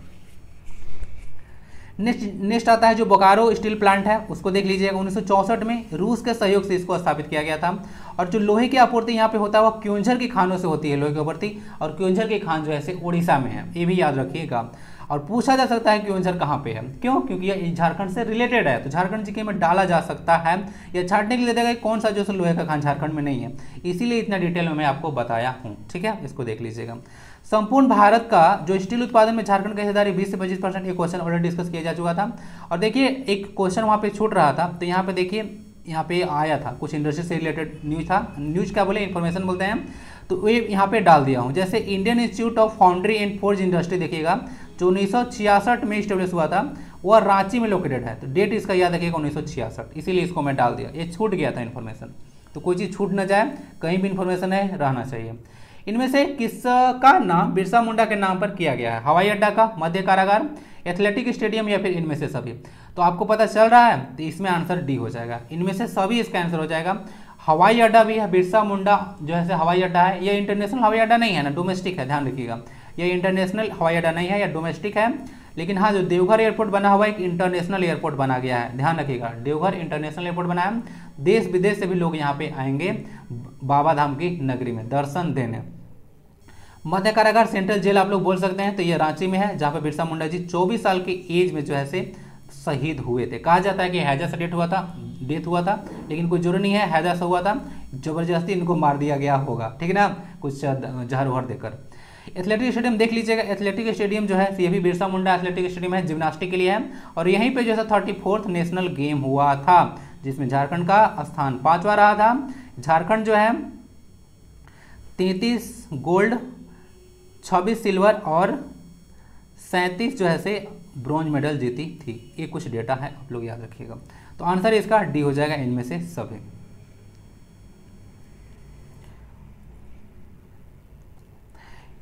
नेक्स्ट नेक्स्ट आता है जो बोकारो स्टील प्लांट है, उसको देख लीजिएगा। उन्नीस में रूस के सहयोग से इसको स्थापित किया गया था। और जो लोहे की आपूर्ति यहाँ पे होता है, वो क्योंझर की खानों से होती है लोहे की आपूर्ति। और क्योंझर की खान जो है उड़ीसा में है, ये भी याद रखिएगा। और पूछा जा सकता है क्योंझर कहाँ पे है। क्यों? क्योंकि ये झारखंड से रिलेटेड है। तो झारखंड जी में डाला जा सकता है, या छाटने के लिए देगा कौन सा जो लोहे का खान झारखंड में नहीं है। इसीलिए इतना डिटेल में मैं आपको बताया हूँ। ठीक है? इसको देख लीजिएगा। संपूर्ण भारत का जो स्टील उत्पादन में झारखंड की हिस्सेदारी 20 से 25 परसेंट, ये क्वेश्चन ऑलरेडी डिस्कस किया जा चुका था। और देखिए, एक क्वेश्चन वहाँ पे छूट रहा था। तो यहाँ पे देखिए, यहाँ पे आया था। कुछ इंडस्ट्री से रिलेटेड न्यूज़ था। न्यूज़ क्या बोले? इन्फॉर्मेशन बोलते हैं। तो ये यहाँ पे डाल दिया हूँ। जैसे Indian institute of foundry and forge industry देखिएगा, जो उन्नीस सौ छियासठ में स्टेब्लिश हुआ था वह रांची में लोकेटेड है। तो डेट इसका याद रखिएगा, उन्नीस सौ छियासठ। इसीलिए इसको मैं डाल दिया। ये छूट गया था इन्फॉर्मेशन तो कोई चीज़ छूट ना जाए, कहीं भी इन्फॉर्मेशन है, रहना चाहिए। इनमें से किसका नाम बिरसा मुंडा के नाम पर किया गया है। हवाई अड्डा का, मध्य कारागार, एथलेटिक स्टेडियम या फिर इनमें से सभी। तो आपको पता चल रहा है तो इसमें आंसर डी हो जाएगा। इनमें से सभी इसका आंसर हो जाएगा। हवाई अड्डा भी है, बिरसा मुंडा जो है हवाई अड्डा है। यह इंटरनेशनल हवाई अड्डा नहीं है ना डोमेस्टिक है, ध्यान रखिएगा। यह इंटरनेशनल हवाई अड्डा नहीं है या डोमेस्टिक है। लेकिन हाँ जो देवघर एयरपोर्ट बना हुआ एक इंटरनेशनल एयरपोर्ट बना गया है। ध्यान रखिएगा, देवघर इंटरनेशनल एयरपोर्ट बना है। देश विदेश से भी लोग यहाँ पे आएँगे, बाबा धाम की नगरी में, दर्शन देने। मध्य कारागार सेंट्रल जेल आप लोग बोल सकते हैं तो ये रांची में है, जहाँ पे बिरसा मुंडा जी 24 साल की एज में जो है से शहीद हुए थे। कहा जाता है कि हैजा डेथ हुआ था, डेथ हुआ था, लेकिन कोई ज़रूर नहीं है, हैजा से हुआ था, ज़बरदस्ती इनको मार दिया गया होगा। ठीक है ना? कुछ जहर वहर देकर। एथलेटिक स्टेडियम देख लीजिएगा, एथलेटिक स्टेडियम जो है, ये भी बिरसा मुंडा एथलेटिक स्टेडियम है, जिम्नास्टिक के लिए है, और यहीं पे जो है थर्टी फोर्थ नेशनल गेम हुआ था, जिसमें झारखंड का स्थान पांचवा रहा था। झारखंड जो है, तैतीस गोल्ड छब्बीस सिल्वर और सैंतीस जो है से ब्रॉन्ज मेडल जीती थी। ये कुछ डेटा है, आप लोग याद रखिएगा। तो आंसर इसका डी हो जाएगा इनमें से सभी।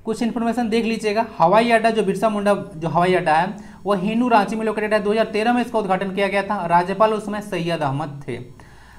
कुछ इन्फॉर्मेशन देख लीजिएगा। हवाई अड्डा जो बिरसा मुंडा, जो हवाई अड्डा है, वो हिंदू रांची में लोकेटेड है। 2013 में इसका उद्घाटन किया गया था। राज्यपाल उसमें सैयद अहमद थे।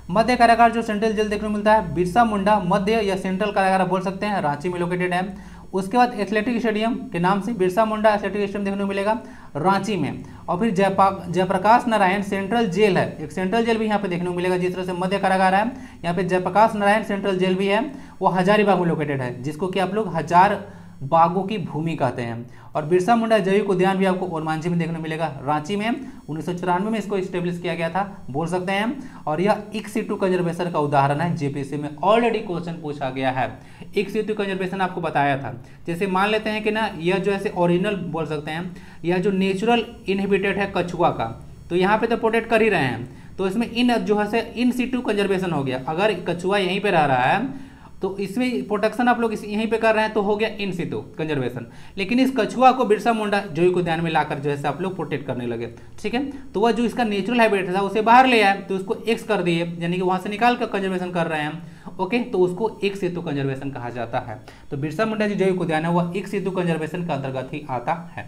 मध्य कारागार जो सेंट्रल जेल देखने को मिलता है, बिरसा मुंडा मध्य या सेंट्रल कारागार बोल सकते हैं, रांची में लोकेटेड है। उसके बाद एथलेटिक स्टेडियम के नाम से बिरसा मुंडा एथलेटिक स्टेडियम देखने को मिलेगा रांची में। और फिर जयपा, जयप्रकाश नारायण सेंट्रल जेल है। एक सेंट्रल जेल भी यहाँ पे देखने को मिलेगा, जिस तरह से मध्य कारागार है। यहाँ पे जयप्रकाश नारायण सेंट्रल जेल भी है। वो हजारीबाग में लोकेटेड है, जिसको कि आप लोग हज़ार बागों की भूमि कहते हैं। और बिरसा मुंडा जैविक उद्यान भी आपको ओरमांझी में देखने मिलेगा। रांची में उन्नीस सौ चौरानवे में इसको स्टेब्लिश किया गया था, बोल सकते हैं। और यह इक्सिटू कंजर्वेशन का उदाहरण है, जेपीसी में ऑलरेडी क्वेश्चन पूछा गया है। इक्सिटू कंजर्वेशन आपको बताया था। जैसे मान लेते हैं कि ना, यह जो है ओरिजिनल बोल सकते हैं, यह जो नेचुरल इनहिबिटेड है कछुआ का तो यहाँ पे तो प्रोटेक्ट कर ही रहे हैं। तो इसमें इन जो है इन सीटू कंजर्वेशन हो गया। अगर कछुआ यहीं पे रह रहा है तो इसमें प्रोटेक्शन आप लोग यहीं पे कर रहे हैं तो हो गया इन सितु कंजर्वेशन लेकिन इस कछुआ को बिरसा मुंडा जोई को ध्यान में लाकर जो है आप लोग प्रोटेक्ट करने लगे। ठीक है? तो वह जो इसका नेचुरल हैबिटेट था, उसे बाहर ले आए तो उसको एक्स कर दिए, यानी कि वहाँ से निकाल कर कंजर्वेशन कर रहे हैं ओके तो उसको एक सेतु कंजर्वेशन कहा जाता है। तो बिरसा मुंडा जो जैविक उद्यान है, वह एक सेतु कंजर्वेशन के अंतर्गत ही आता है।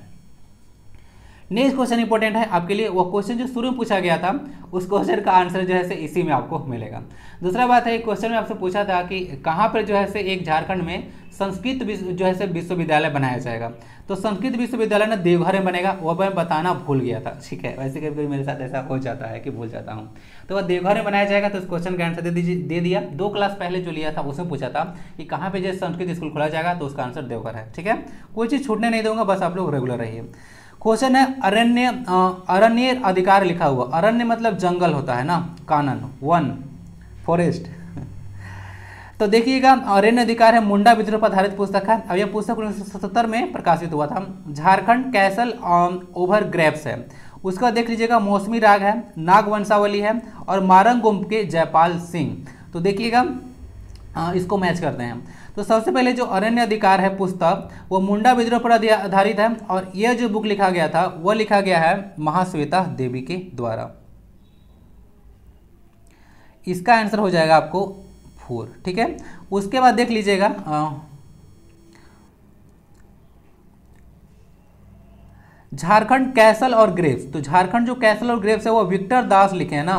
नेक्स्ट क्वेश्चन इंपॉर्टेंट है आपके लिए। वो क्वेश्चन जो शुरू में पूछा गया था, उस क्वेश्चन का आंसर जो है से इसी में आपको मिलेगा। दूसरा बात है क्वेश्चन में आपसे पूछा था कि कहाँ पर जो है से एक झारखंड में संस्कृत जो है से विश्वविद्यालय बनाया जाएगा। तो संस्कृत विश्वविद्यालय ना देवघर में बनेगा वह मैं बताना भूल गया था। ठीक है, वैसे कभी कभी मेरे साथ ऐसा हो जाता है कि भूल जाता हूँ। तो वह देवघर में बनाया जाएगा तो इस क्वेश्चन का आंसर दे दीजिए, दे दिया। दो क्लास पहले जो लिया था, उसमें पूछा था कि कहाँ पे जैसे संस्कृत स्कूल खोला जाएगा तो उसका आंसर देवघर है। ठीक है? कोई चीज़ छूटने नहीं दूँगा, बस आप लोग रेगुलर रहिए। क्वेश्चन है, अरण्य अरण्य अधिकार लिखा हुआ। अरण्य मतलब जंगल होता है ना, कानन। वन फॉरेस्ट तो देखिएगा, अरण्य अधिकार है, मुंडा विद्रोह पर आधारित पुस्तक है। अब यह पुस्तक उन्नीस में प्रकाशित हुआ था। झारखंड कैसल ओवर ग्रेप्स है। उसका देख लीजिएगा, मौसमी राग है नाग वंशावली है और मारंग गुम्प के जयपाल सिंह। तो देखिएगा इसको मैच करते हैं। तो सबसे पहले जो अरण्य अधिकार है पुस्तक, वो मुंडा विद्रोह पर आधारित है और यह जो बुक लिखा गया था वह लिखा गया है महाश्वेता देवी के द्वारा। इसका आंसर हो जाएगा आपको फोर, ठीक है? उसके बाद देख लीजिएगा झारखंड कैसल और ग्रेव्स। तो झारखंड जो कैसल और ग्रेव्स है, वो विक्टर दास लिखे हैं ना?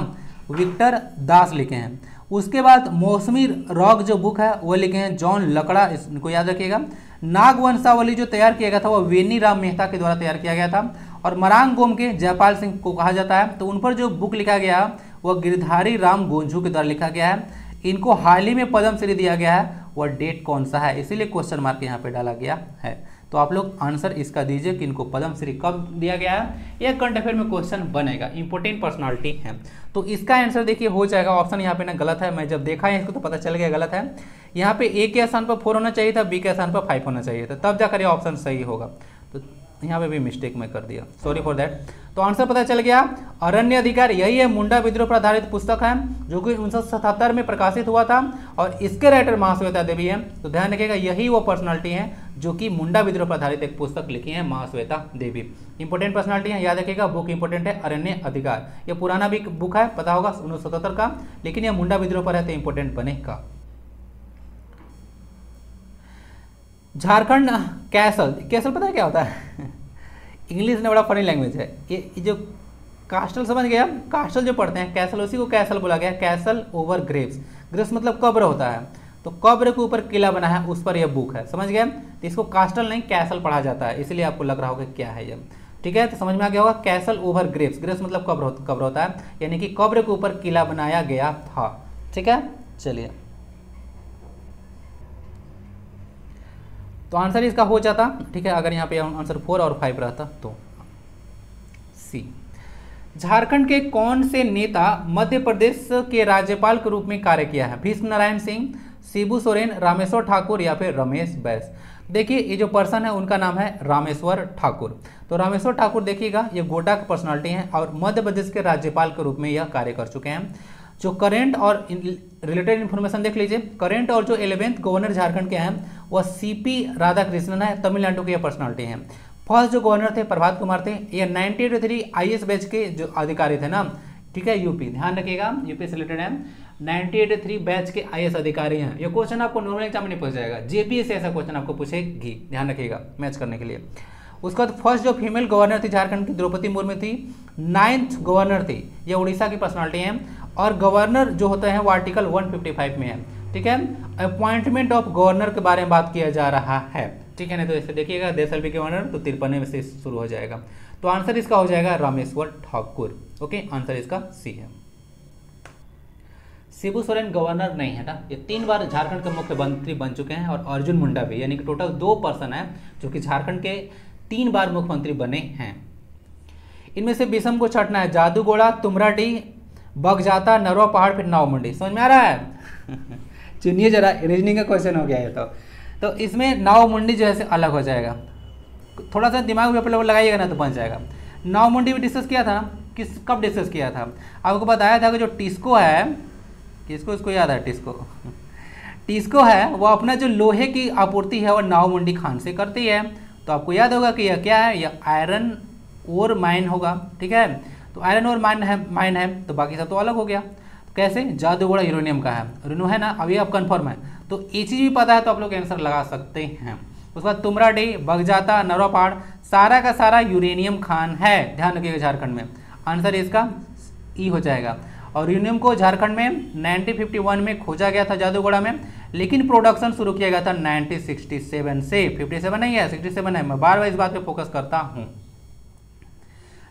विक्टर दास लिखे हैं। उसके बाद मौसमी रॉक जो बुक है, वो लिखे हैं जॉन लकड़ा इनको याद रखिएगा। नाग वंशावली जो तैयार किया गया था, वो वेनी राम मेहता के द्वारा तैयार किया गया था। और मरांग गोम के जयपाल सिंह को कहा जाता है। तो उन पर जो बुक लिखा गया वह गिरधारी राम गोंझू के द्वारा लिखा गया है। इनको हाल ही में पद्म श्री दिया गया है। वह डेट कौन सा है? इसीलिए क्वेश्चन मार्क यहाँ पे डाला गया है। तो आप लोग आंसर इसका दीजिए कि इनको पद्म श्री कब दिया गया है? यह करंट अफेयर में क्वेश्चन बनेगा। इंपोर्टेंट पर्सनालिटी है। तो इसका आंसर देखिए, हो जाएगा। ऑप्शन यहाँ पे ना गलत है। मैं जब देखा है, इसको तो पता चल गया गलत है। यहाँ पे ए के स्थान पर फोर होना चाहिए था बी के स्थान पर फाइव होना चाहिए था। तब जाकर ये ऑप्शन सही होगा। तो यहाँ पे भी मिस्टेक मैं कर दिया। सॉरी फॉर दैट तो आंसर पता चल गया। अरण्य अधिकार, यही है मुंडा विद्रोह पर आधारित पुस्तक है, जो कि उन्नीस सौ सतहत्तर में प्रकाशित हुआ था और इसके राइटर महाश्वेता देवी है। तो ध्यान रखिएगा, यही वो पर्सनालिटी है जो कि मुंडा विद्रोह पर आधारित एक पुस्तक लिखी है महाश्वेता देवी। इंपोर्टेंट पर्सनालिटी है, याद रखिएगा बुक इंपोर्टेंट है, अरण्य अधिकार। ये पुराना भी बुक है, पता होगा, उन्नीस का, लेकिन यह मुंडा विद्रोह पर है तो इंपोर्टेंट बनेगा। झारखंड, कैसल। कैसल पता है क्या होता है? इंग्लिश में बड़ा फनी लैंग्वेज है। ये जो कास्टल समझ गया कास्टल जो पढ़ते हैं, कैसल, उसी को कैसल बोला गया कैसल ओवर ग्रेव्स ग्रेव्स मतलब कब्र होता है। तो कब्र के ऊपर किला बना है, उस पर यह बुक है। समझ गया तो इसको कास्टल नहीं कैसल पढ़ा जाता है। इसलिए आपको लग रहा होगा क्या है यह। ठीक है? तो समझ में आ गया होगा? कैसल ओवर ग्रेव्स ग्रेव्स मतलब कब्र कब्र होता है। यानी कि कब्र के ऊपर किला बनाया गया था। ठीक है? चलिए। तो आंसर इसका हो जाता। ठीक है? अगर यहाँ पे आंसर फोर और फाइव रहता तो सी झारखंड के कौन से नेता मध्य प्रदेश के राज्यपाल के रूप में कार्य किया है? भीष्म नारायण सिंह शिबू सोरेन, रामेश्वर ठाकुर या फिर रमेश बैस। देखिए, ये जो पर्सन है, उनका नाम है रामेश्वर ठाकुर। तो रामेश्वर ठाकुर देखिएगा, ये गोडा की पर्सनालिटी है और मध्य प्रदेश के राज्यपाल के रूप में यह कार्य कर चुके हैं। जो करेंट और रिलेटेड इन्फॉर्मेशन देख लीजिए। करेंट और जो इलेवेंथ गवर्नर झारखंड के हैं, वह सीपी राधाकृष्णन है, तमिलनाडु के पर्सनालिटी हैं। फ़र्स्ट जो गवर्नर थे, प्रभात कुमार थे, ये नाइनटीन एटी थ्री आई बैच के जो अधिकारी थे ना, ठीक है यूपी ध्यान रखिएगा यूपी से रिलेटेड है। 1983 बैच के आईएएस अधिकारी हैं। ये क्वेश्चन आपको नॉर्मल एग्ज़ाम में नहीं पूछ जाएगा। जेपीएस से ऐसा क्वेश्चन आपको पूछेगी। ध्यान रखिएगा मैच करने के लिए। उसके बाद फ़र्स्ट जो फीमेल गवर्नर थी, झारखंड की, द्रौपदी मुर्मू थी नाइन्थ गवर्नर थी। ये उड़ीसा की पर्सनालिटी है। और गवर्नर जो होते हैं, वो आर्टिकल 155 में है। ठीक है? अपॉइंटमेंट ऑफ़ गवर्नर के बारे में बात किया जा रहा है। ठीक है ना? तो इसे देखिएगा देसलवी गवर्नर तो तिरपने में से शुरू हो जाएगा। तो आंसर इसका हो जाएगा रामेश्वर ठाकुर। ओके आंसर इसका सी है। शिबू सोरेन गवर्नर नहीं है ना? ये तीन बार झारखंड के मुख्यमंत्री बन चुके हैं और अर्जुन मुंडा भी यानी कि टोटल दो पर्सन है जो कि झारखंड के तीन बार मुख्यमंत्री बने हैं। इनमें से विषम को छटना है जादूगोड़ा तुमराटी बग जाता नरवा पहाड़ फिर नाव मंडी समझ में आ रहा है? चुनिए जरा रीजनिंग का क्वेश्चन हो गया है तो। तो इसमें नाव मंडी जो है अलग हो जाएगा। थोड़ा सा दिमाग में अपने लगाइएगा ना तो बन जाएगा। नाव मंडी भी डिस्कस किया था किस कब डिस्कस किया था? आपको बताया था कि जो टिस्को है किसको, इसको याद है, टिस्को। टिस्को है, वो अपना जो लोहे की आपूर्ति है वो नाव मंडी खान से करती है। तो आपको याद होगा कि यह क्या है? यह आयरन ओर माइन होगा, ठीक है? तो आयरन और माइन है माइन है तो बाकी सब तो अलग हो गया। तो कैसे? जादूगोड़ा यूरेनियम का है। रेनो है ना? अभी आप कन्फर्म है। तो ये चीज़ भी पता है तो आप लोग आंसर लगा सकते हैं। उसके बाद तुमरा डे बगजाता नरवा पहाड़ सारा का सारा यूरेनियम खान है। ध्यान रखिएगा झारखंड में। आंसर इसका ई हो जाएगा। और यूरेनियम को झारखंड में 1951 में खोजा गया था जादूगोड़ा में, लेकिन प्रोडक्शन शुरू किया गया था 1967 से। 57 नहीं है 67 है, मैं बार बार इस बात पे फोकस करता हूँ।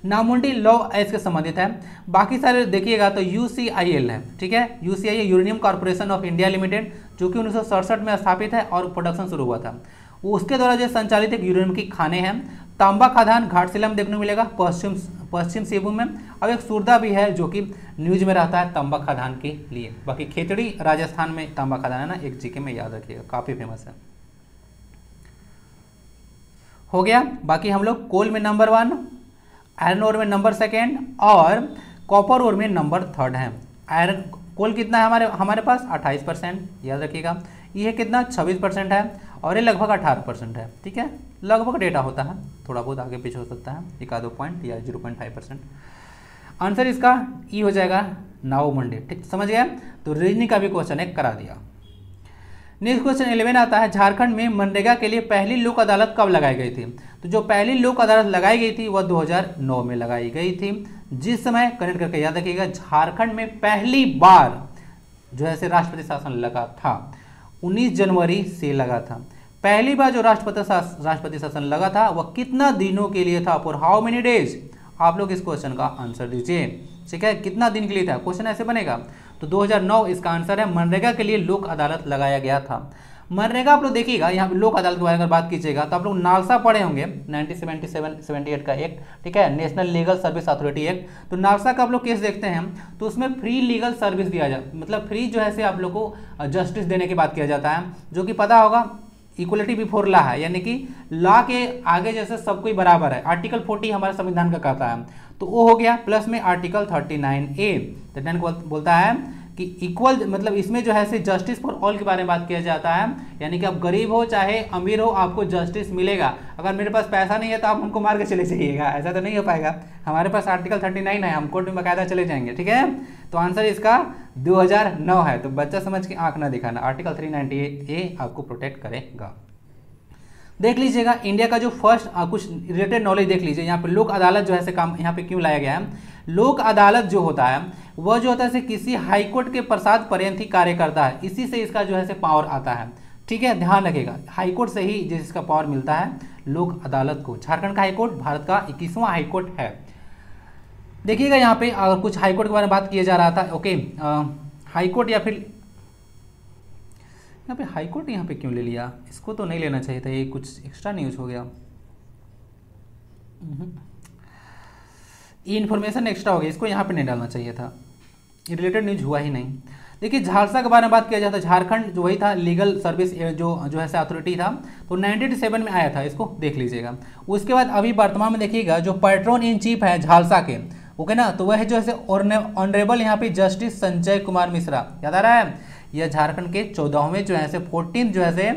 नामुंडी लॉ इसके संबंधित है। बाकी सारे देखिएगा तो यूसीआईएल है, ठीक है? U uranium corporation of India limited जो कि उन्नीस सौ सड़सठ में स्थापित है और प्रोडक्शन शुरू हुआ था। उसके द्वारा जो संचालित एक यूरेनियम की खाने हैं तांबा खादान घाटशिला में देखने को मिलेगा, पश्चिम पश्चिम सेबू में। और एक सुरदा भी है जो कि न्यूज़ में रहता है तांबा खादान के लिए। बाकी खेतड़ी राजस्थान में तांबा खादान है ना, एक जीके में याद रखिएगा काफ़ी फ़ेमस है। हो गया, बाकी हम लोग कोल में नंबर वन आयरन ओर में नंबर सेकेंड और कॉपर ओर में नंबर थर्ड है। आयरन कोल कितना है हमारे हमारे पास? 28 परसेंट याद रखिएगा। यह कितना? 26 परसेंट है। और ये लगभग 18 परसेंट है, ठीक है? लगभग डेटा होता है, थोड़ा बहुत आगे पीछे हो सकता है, एक आधो पॉइंट या zero point five percent. Answer इसका ई हो जाएगा नाव मंडे, ठीक? समझ गया? तो रीजनिंग का भी क्वेश्चन एक करा दिया। नेक्स्ट क्वेश्चन इलेवन आता है, झारखंड में मनरेगा के लिए पहली लोक अदालत कब लगाई गई थी? तो जो पहली लोक अदालत लगाई गई थी, वह 2009 में लगाई गई थी। जिस समय कनेक्ट करके याद रखिएगा, झारखंड में पहली बार जो है राष्ट्रपति शासन लगा था। 19 जनवरी से लगा था। पहली बार जो राष्ट्रपति राष्ट्रपति शासन लगा था, वह कितना दिनों के लिए था फॉर हाउ मेनी डेज़ आप लोग इस क्वेश्चन का आंसर दीजिए। ठीक है? कितना दिन के लिए था? क्वेश्चन ऐसे बनेगा। तो 2009 इसका आंसर है, मनरेगा के लिए लोक अदालत लगाया गया था। मनरेगा आप लोग देखिएगा, यहाँ पे लोक अदालत के बारे में बात कीजिएगा तो आप लोग नालसा पढ़े होंगे 1977 78 का एक्ट ठीक है, national legal service authority act तो नालसा का आप लोग केस देखते हैं तो उसमें फ्री लीगल सर्विस दिया जाता मतलब फ्री जो है से आप लोग को जस्टिस देने की बात किया जाता है, जो कि पता होगा, इक्वलिटी बिफोर लॉ है, यानी कि लॉ के आगे जैसे सब कोई बराबर है, आर्टिकल 40 हमारे संविधान का कहता है तो वो हो गया, प्लस में आर्टिकल 39 ए तो बोलता है कि इक्वल मतलब इसमें जो है से जस्टिस फॉर ऑल के बारे में बात किया जाता है। यानी कि आप गरीब हो, चाहे अमीर हो, आपको जस्टिस मिलेगा। अगर मेरे पास पैसा नहीं है तो आप हमको मार के चले जाइएगा। ऐसा तो नहीं हो पाएगा। हमारे पास आर्टिकल 39 है, हम कोर्ट में बाकायदा चले जाएँगे, ठीक है? तो आंसर इसका 2009 है। तो बच्चा समझ के आँख ना दिखाना। आर्टिकल थ्री ए आपको प्रोटेक्ट करेगा। देख लीजिएगा इंडिया का जो फ़र्स्ट कुछ रिलेटेड नॉलेज देख लीजिए। यहाँ पे लोक अदालत जो है से काम यहाँ पे क्यों लाया गया है? लोक अदालत जो होता है, वह जो होता है किसी हाईकोर्ट के प्रसाद पर्यंत ही कार्य करता है। इसी से इसका जो है से पावर आता है। ठीक है? ध्यान रखिएगा। हाईकोर्ट से ही जिसका पावर मिलता है, लोक अदालत को। झारखंड का हाईकोर्ट भारत का इक्कीसवां हाईकोर्ट है। देखिएगा यहाँ पे, अगर कुछ हाईकोर्ट के बारे में बात किया जा रहा था, ओके हाईकोर्ट या फिर यहाँ पे हाईकोर्ट यहाँ पे क्यों ले लिया? इसको तो नहीं लेना चाहिए था, ये कुछ एक्स्ट्रा न्यूज़ हो गया। ये इन्फॉर्मेशन एक्स्ट्रा हो गया, इसको यहाँ पे नहीं डालना चाहिए था। रिलेटेड न्यूज़ हुआ ही नहीं। देखिए झालसा के बारे में बात किया जाता है। झारखंड जो वही था लीगल सर्विस जो जो है अथॉरिटी था तो 1987 में आया था। इसको देख लीजिएगा। उसके बाद अभी वर्तमान में देखिएगा, जो पैट्रोन इन चीफ है झालसा के, ओके ना तो वह जो है ऑनरेबल यहाँ पे जस्टिस संजय कुमार मिश्रा। याद आ रहा है? यह झारखंड के चौदहवें जो है फोर्टीन जो है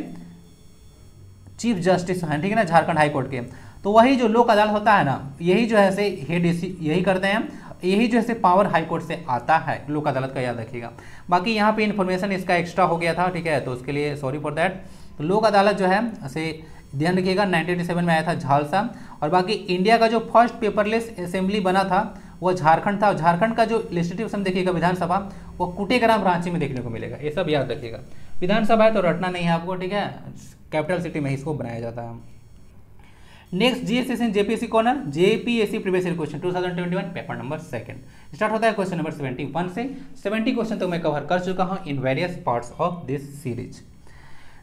चीफ जस्टिस हैं, ठीक है ना, झारखंड हाईकोर्ट के। तो वही जो लोक अदालत होता है ना, यही जो है से हेड यही करते हैं यही जो है पावर हाई कोर्ट से आता है, लोक अदालत का याद रखिएगा। बाकी यहाँ पे इन्फॉर्मेशन इसका एक्स्ट्रा हो गया था, ठीक है? तो उसके लिए सॉरी फॉर दैट तो लोक अदालत जो है, ऐसे ध्यान रखिएगा 1987 में आया था झालसा। और बाकी इंडिया का जो फ़र्स्ट पेपरलेस असेंबली बना था, वो झारखंड था। और झारखंड का जो लेजिस्लेटिव देखिएगा, विधानसभा, वो कुटेग्राम रांची में देखने को मिलेगा। ये सब याद रखिएगा। विधानसभा है तो रटना नहीं है आपको, ठीक है? कैपिटल सिटी में ही इसको बनाया जाता है। Next GSS in JPSC corner JPSC previous year question 2021 paper number second start होता है क्वेश्चन नंबर 71 से। 70 क्वेश्चन तो मैं कवर कर चुका हूँ in various parts of this series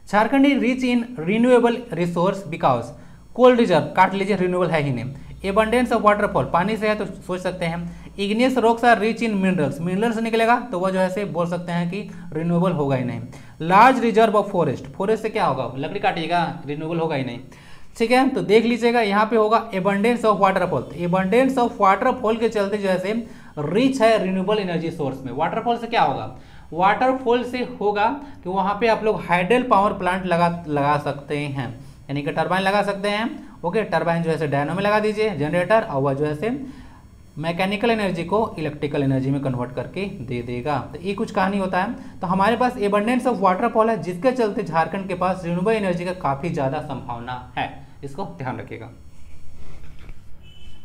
Jharkhand is rich in renewable resource because cold reserve काट लीजिए रिन्यूएबल है ही नहीं। एबंडेंस ऑफ़ वाटरफॉल पानी से है तो सोच सकते हैं igneous rocks are rich in minerals minerals निकलेगा तो वह जो है से बोल सकते हैं कि रिन्यूएबल होगा ही नहीं। Large reserve of forest forest से क्या होगा? लकड़ी काटिएगा रिन्यूएबल होगा ही नहीं। ठीक है? तो देख लीजिएगा, यहाँ पे होगा abundance of waterfall abundance of waterfall के चलते जो है रिच है रिन्यूएबल एनर्जी सोर्स में। वाटरफॉल से क्या होगा? वाटरफॉल से होगा कि वहाँ पे आप लोग हाइड्रल पावर प्लांट लगा लगा सकते हैं। यानी कि टर्बाइन लगा सकते हैं। ओके टर्बाइन जो है डायनो में लगा दीजिए जनरेटर और वह जो है मैकेनिकल एनर्जी को इलेक्ट्रिकल एनर्जी में कन्वर्ट करके दे देगा। तो ये कुछ कहानी होता है। तो हमारे पास एबंडेंस ऑफ़ वाटरफॉल है, जिसके चलते झारखंड के पास रिन्यूएबल एनर्जी का काफ़ी ज़्यादा संभावना है। इसको ध्यान रखिएगा।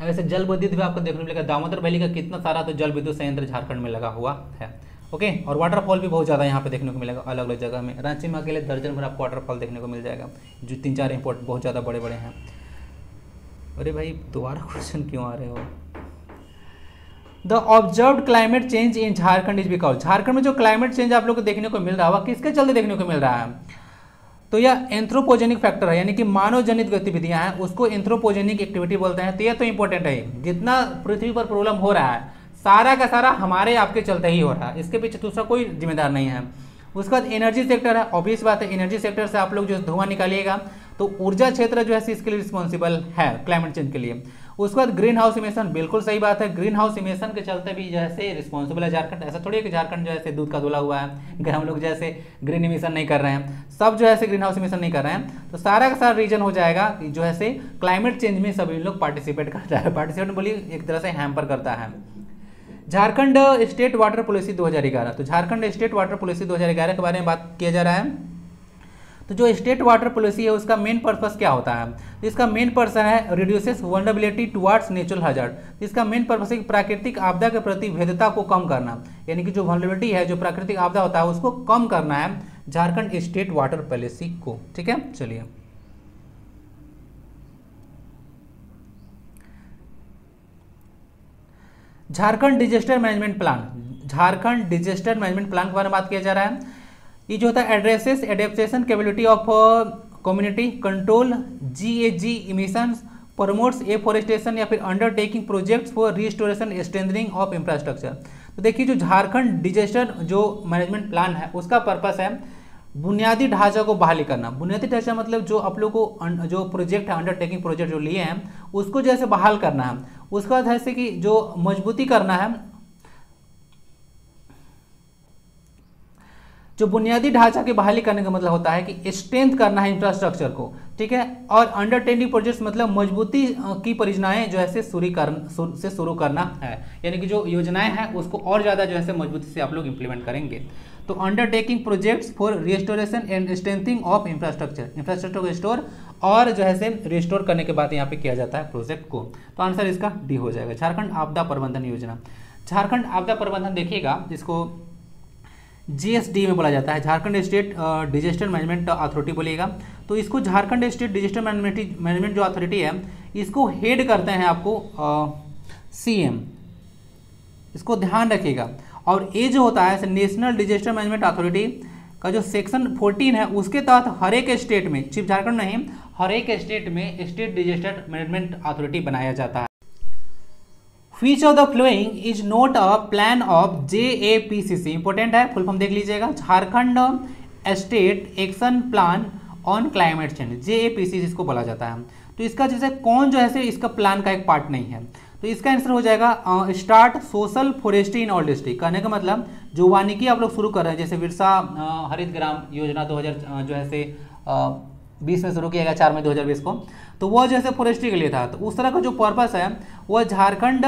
वैसे जल विद्युत भी आपको देखने मिलेगा। दामोदर वैली का कितना सारा तो जल विद्युत संयंत्र झारखंड में लगा हुआ है। ओके और वाटरफॉल भी बहुत ज़्यादा यहाँ पे देखने को मिलेगा अलग अलग जगह में। रांची में अकेले दर्जन भर आपको वाटरफॉल देखने को मिल जाएगा, जो तीन चार इंपोर्ट बहुत ज़्यादा बड़े बड़े हैं। अरे भाई, दोबारा क्वेश्चन क्यों आ रहे हो? The observe climate change in Jharkhand is because. Jharkhand में जो क्लाइमेट चेंज आप लोग को देखने को मिल रहा है किसके चलते देखने को मिल रहा है? तो यह एंथ्रोपोजेनिक फैक्टर है, यानी कि मानव जनित गतिविधियाँ हैं, उसको एंथ्रोपोजेनिक एक्टिविटी बोलते हैं। तो यह तो इंपॉर्टेंट है, जितना पृथ्वी पर प्रॉब्लम हो रहा है, सारा का सारा हमारे आपके चलते ही हो रहा है, इसके पीछे दूसरा कोई जिम्मेदार नहीं है। उसके बाद एनर्जी सेक्टर है ऑब्वियस बात है एनर्जी सेक्टर से आप लोग जो धुआँ निकालिएगा तो ऊर्जा क्षेत्र जो है, इसके लिए रिस्पॉन्सिबल है क्लाइमेट चेंज के लिए। उसके बाद ग्रीन हाउस इमेशन बिल्कुल सही बात है। ग्रीन हाउस इमेशन के चलते भी जैसे रिस्पॉन्सिबल है झारखंड। ऐसा थोड़ी है कि झारखंड जो है दूध का धुला हुआ है हम लोग जैसे ग्रीन इमेशन नहीं कर रहे हैं। सब जो है ग्रीन हाउस इमेशन नहीं कर रहे हैं। तो सारा का सारा रीजन हो जाएगा कि जो है क्लाइमेट चेंज में सभी लोग पार्टिसिपेट करता है। पार्टिसिपेट बोलिए, एक तरह से हैम्पर करता है। झारखंड स्टेट वाटर पॉलिसी 2011 तो झारखंड स्टेट वाटर पॉलिसी 2011 के बारे में बात किया जा रहा है। तो जो स्टेट वाटर पॉलिसी है, उसका मेन पर्पस क्या होता है? इसका मेन पर्सन है reduces vulnerability towards natural hazard इसका मेन पर्पस है प्राकृतिक आपदा के प्रति भेदता को कम करना। यानी कि जो वनरेबिलिटी है, जो प्राकृतिक आपदा होता है, उसको कम करना है झारखंड स्टेट वाटर पॉलिसी को। ठीक है? चलिए। Jharkhand disaster management plan. Jharkhand disaster management plan के बारे में बात किया जा रहा है। ये जो होता है addresses adaptation capability of community control G A G emissions promotes afforestation या फिर undertaking projects for restoration strengthening of infrastructure तो देखिए जो झारखंड डिजास्टर जो मैनेजमेंट प्लान है, उसका पर्पस है बुनियादी ढांचा को बहाली करना। बुनियादी ढांचा मतलब जो आप लोग को जो प्रोजेक्ट है अंडरटेकिंग प्रोजेक्ट जो लिए हैं, उसको जैसे बहाल करना है। उसके जैसे कि जो मजबूती करना है जो बुनियादी ढांचा की बहाली करने का मतलब होता है कि स्ट्रेंथ करना है इंफ्रास्ट्रक्चर को, ठीक है? और अंडर टेंडिंग प्रोजेक्ट्स मतलब मजबूती की परियोजनाएँ जो है शुरू कर, से शुरू करना है। यानी कि जो योजनाएँ हैं, उसको और ज़्यादा जो है मजबूती से आप लोग इंप्लीमेंट करेंगे। तो undertaking projects for restoration and strengthening of infrastructure infrastructure को रिस्टोर और जो है से रिस्टोर करने के बाद यहाँ पे किया जाता है प्रोजेक्ट को। तो आंसर इसका डी हो जाएगा। झारखंड आपदा प्रबंधन योजना। झारखंड आपदा प्रबंधन देखिएगा, जिसको जीएसडी में बोला जाता है। Jharkhand state disaster management authority बोलिएगा तो इसको Jharkhand state disaster management management जो अथॉरिटी है, इसको हेड करते हैं आपको सीएम इसको ध्यान रखिएगा। और ये जो होता है नेशनल डिजास्टर मैनेजमेंट अथॉरिटी का जो सेक्शन 14 है, उसके तहत हर एक स्टेट में, सिर्फ़ झारखंड नहीं, हर एक स्टेट में स्टेट डिजास्टर मैनेजमेंट अथॉरिटी बनाया जाता है। Which of the following is not a plan of J A P C C है फुल फॉर्म देख लीजिएगा। Jharkhand state action plan on climate change J A P C इसको बोला जाता है। तो इसका जैसे कौन जो है इसका प्लान का एक पार्ट नहीं है। तो इसका आंसर हो जाएगा start social forestry in all district कहने का मतलब जो वानिकी आप लोग शुरू कर रहे हैं, जैसे विरसा हरित ग्राम योजना 2000 जो है से बीस में शुरू किया गया, चार मई 2020 को। तो वो जैसे फॉरेस्ट्री के लिए था। तो उस तरह का जो पर्पस है, वह झारखंड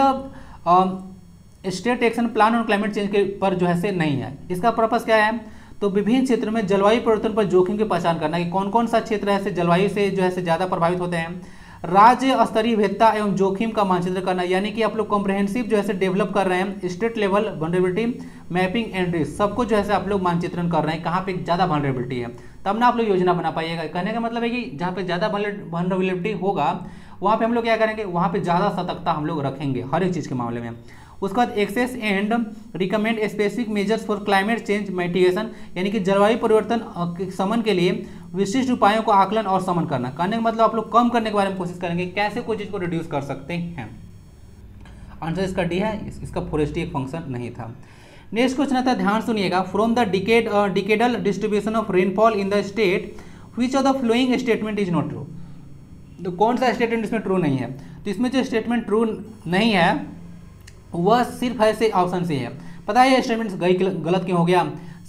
स्टेट एक्शन प्लान और क्लाइमेट चेंज के पर जो है से नहीं है। इसका पर्पस क्या है? तो विभिन्न क्षेत्रों में जलवायु परिवर्तन पर जोखिम की पहचान करना कि कौन कौन सा क्षेत्र है जलवायु से जो है से ज़्यादा प्रभावित होते हैं। राज्य स्तरीय भेदता एवं जोखिम का मानचित्र करना, यानी कि आप लोग कॉम्प्रहेंसिव जो है से डेवलप कर रहे हैं state level vulnerability mapping and risk सबको जो है से आप लोग मानचित्रण कर रहे हैं, कहाँ पे ज़्यादा वनरेबिलिटी है। तब ना आप लोग योजना बना पाइएगा। कहने का मतलब है कि जहाँ पे ज़्यादा वनरेबिलिटी होगा, वहाँ पे हम लोग क्या करेंगे? वहाँ पे ज़्यादा सतर्कता हम लोग रखेंगे हर एक चीज़ के मामले में। उसके बाद access and recommend specific measures for climate change mitigation यानी कि जलवायु परिवर्तन समन के लिए विशिष्ट उपायों को आकलन और समन करना। कहने का मतलब आप लोग कम करने के बारे में कोशिश करेंगे, कैसे कोई चीज़ को रिड्यूस कर सकते हैं। आंसर इसका डी है इसका फॉरेस्ट्री एक फ़ंक्शन नहीं था। नेक्स्ट क्वेश्चन आता है, ध्यान सुनिएगा। From the decade decadal distribution of rainfall in the state which of the following statement is not true तो कौन सा स्टेटमेंट इसमें ट्रू नहीं है? तो इसमें जो स्टेटमेंट ट्रू नहीं है, वह सिर्फ़ ऐसे ऑप्शन से है। पता है, ये स्टेटमेंट गलत क्यों हो गया?